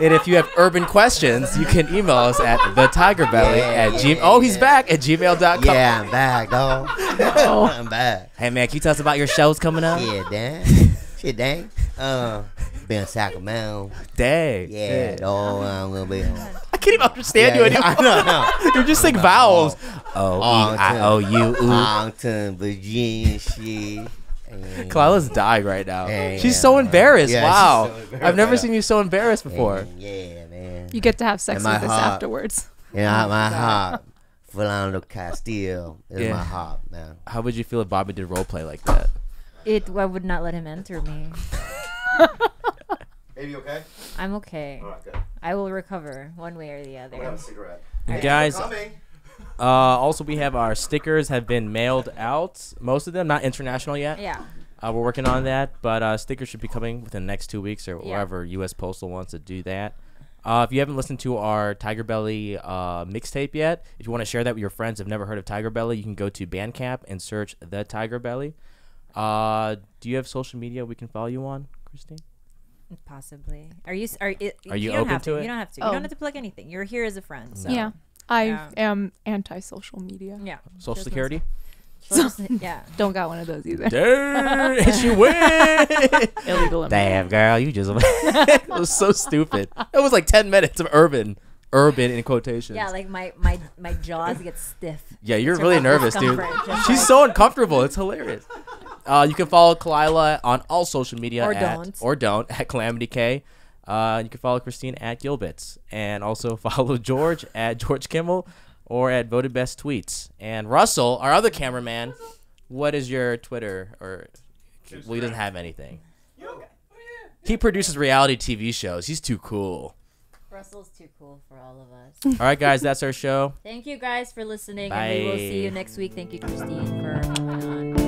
S1: And if you have urban questions, you can email us at the Tiger Belly
S2: Yeah,
S1: at
S2: yeah,
S1: g- Oh, he's
S2: yeah.
S1: back at gmail.com.
S2: yeah, I'm back, dog. I'm back.
S1: Hey man, can you tell us about your shows coming up?
S2: Yeah, dang. Shit, dang. Uh, been in Sacramento.
S1: Dang.
S2: Yeah, dog. I'm gonna be.
S1: I can't even understand
S2: Yeah,
S1: you
S2: yeah,
S1: anymore.
S2: I know, no.
S1: You're just saying vowels. O
S2: Oh,
S1: E I O U U.
S2: Arlington, Virginia, shit. And-
S1: Khalyla's dying right now.
S2: Yeah,
S1: she's so embarrassed.
S2: Yeah,
S1: wow.
S2: so embarrassed
S1: I've never seen you so embarrassed before.
S2: and Yeah, man.
S4: You get to have sex
S2: And my
S4: with us
S2: heart.
S4: afterwards.
S2: And I, my heart, Philando Castile is
S1: Yeah.
S2: my heart, man.
S1: How would you feel if Bobby did role play like that?
S3: It. I would not let him enter me.
S2: Baby, okay?
S3: I'm okay.
S2: Alright, good.
S3: I will recover one way or the other.
S2: Have a cigarette.
S1: You guys, uh,
S2: Coming.
S1: also we have our stickers have been mailed out. Most of them, not international yet.
S3: Yeah.
S1: Uh, we're working on that, but uh, stickers should be coming within the next two weeks or
S3: Yeah.
S1: wherever U.S. Postal wants to do that. Uh, if you haven't listened to our Tiger Belly uh, mixtape yet, if you want to share that with your friends who've never heard of Tiger Belly, you can go to Bandcamp and search the Tiger Belly. Uh, do you have social media we can follow you on, Christine?
S3: Possibly. Are you? s- Are, it,
S1: Are you
S3: don't
S1: open
S3: have
S1: to it?
S3: You don't have to. You
S4: Oh.
S3: don't have to plug anything. You're here as a friend. So.
S4: Yeah. I
S3: Yeah.
S4: am anti social media.
S3: Yeah.
S1: Social
S3: Just
S1: Security?
S3: Social- yeah.
S4: Don't got one of those either.
S1: Damn, and she win.
S4: Illegal. immigrant.
S1: Damn, girl, you just it was so stupid. It was like ten minutes of urban, urban in quotations.
S3: Yeah, like my my my jaws get stiff.
S1: Yeah, you're really nervous, dude. She's
S3: like-
S1: so uncomfortable. It's hilarious. Uh, you can follow Khalyla on all social media
S3: Or
S1: at,
S3: don't.
S1: or don't at Calamity K. Uh, you can follow Christine at Gilbits and also follow George at George Kimmel or at Voted Best Tweets. And Russell, our other cameraman, what is your Twitter or well, he doesn't have anything. He produces reality TV shows. He's too cool.
S3: Russell's too cool for all of us.
S1: All right, guys, that's our show.
S3: Thank you guys for listening, and we will see you next week. Thank you, Christine, for coming on.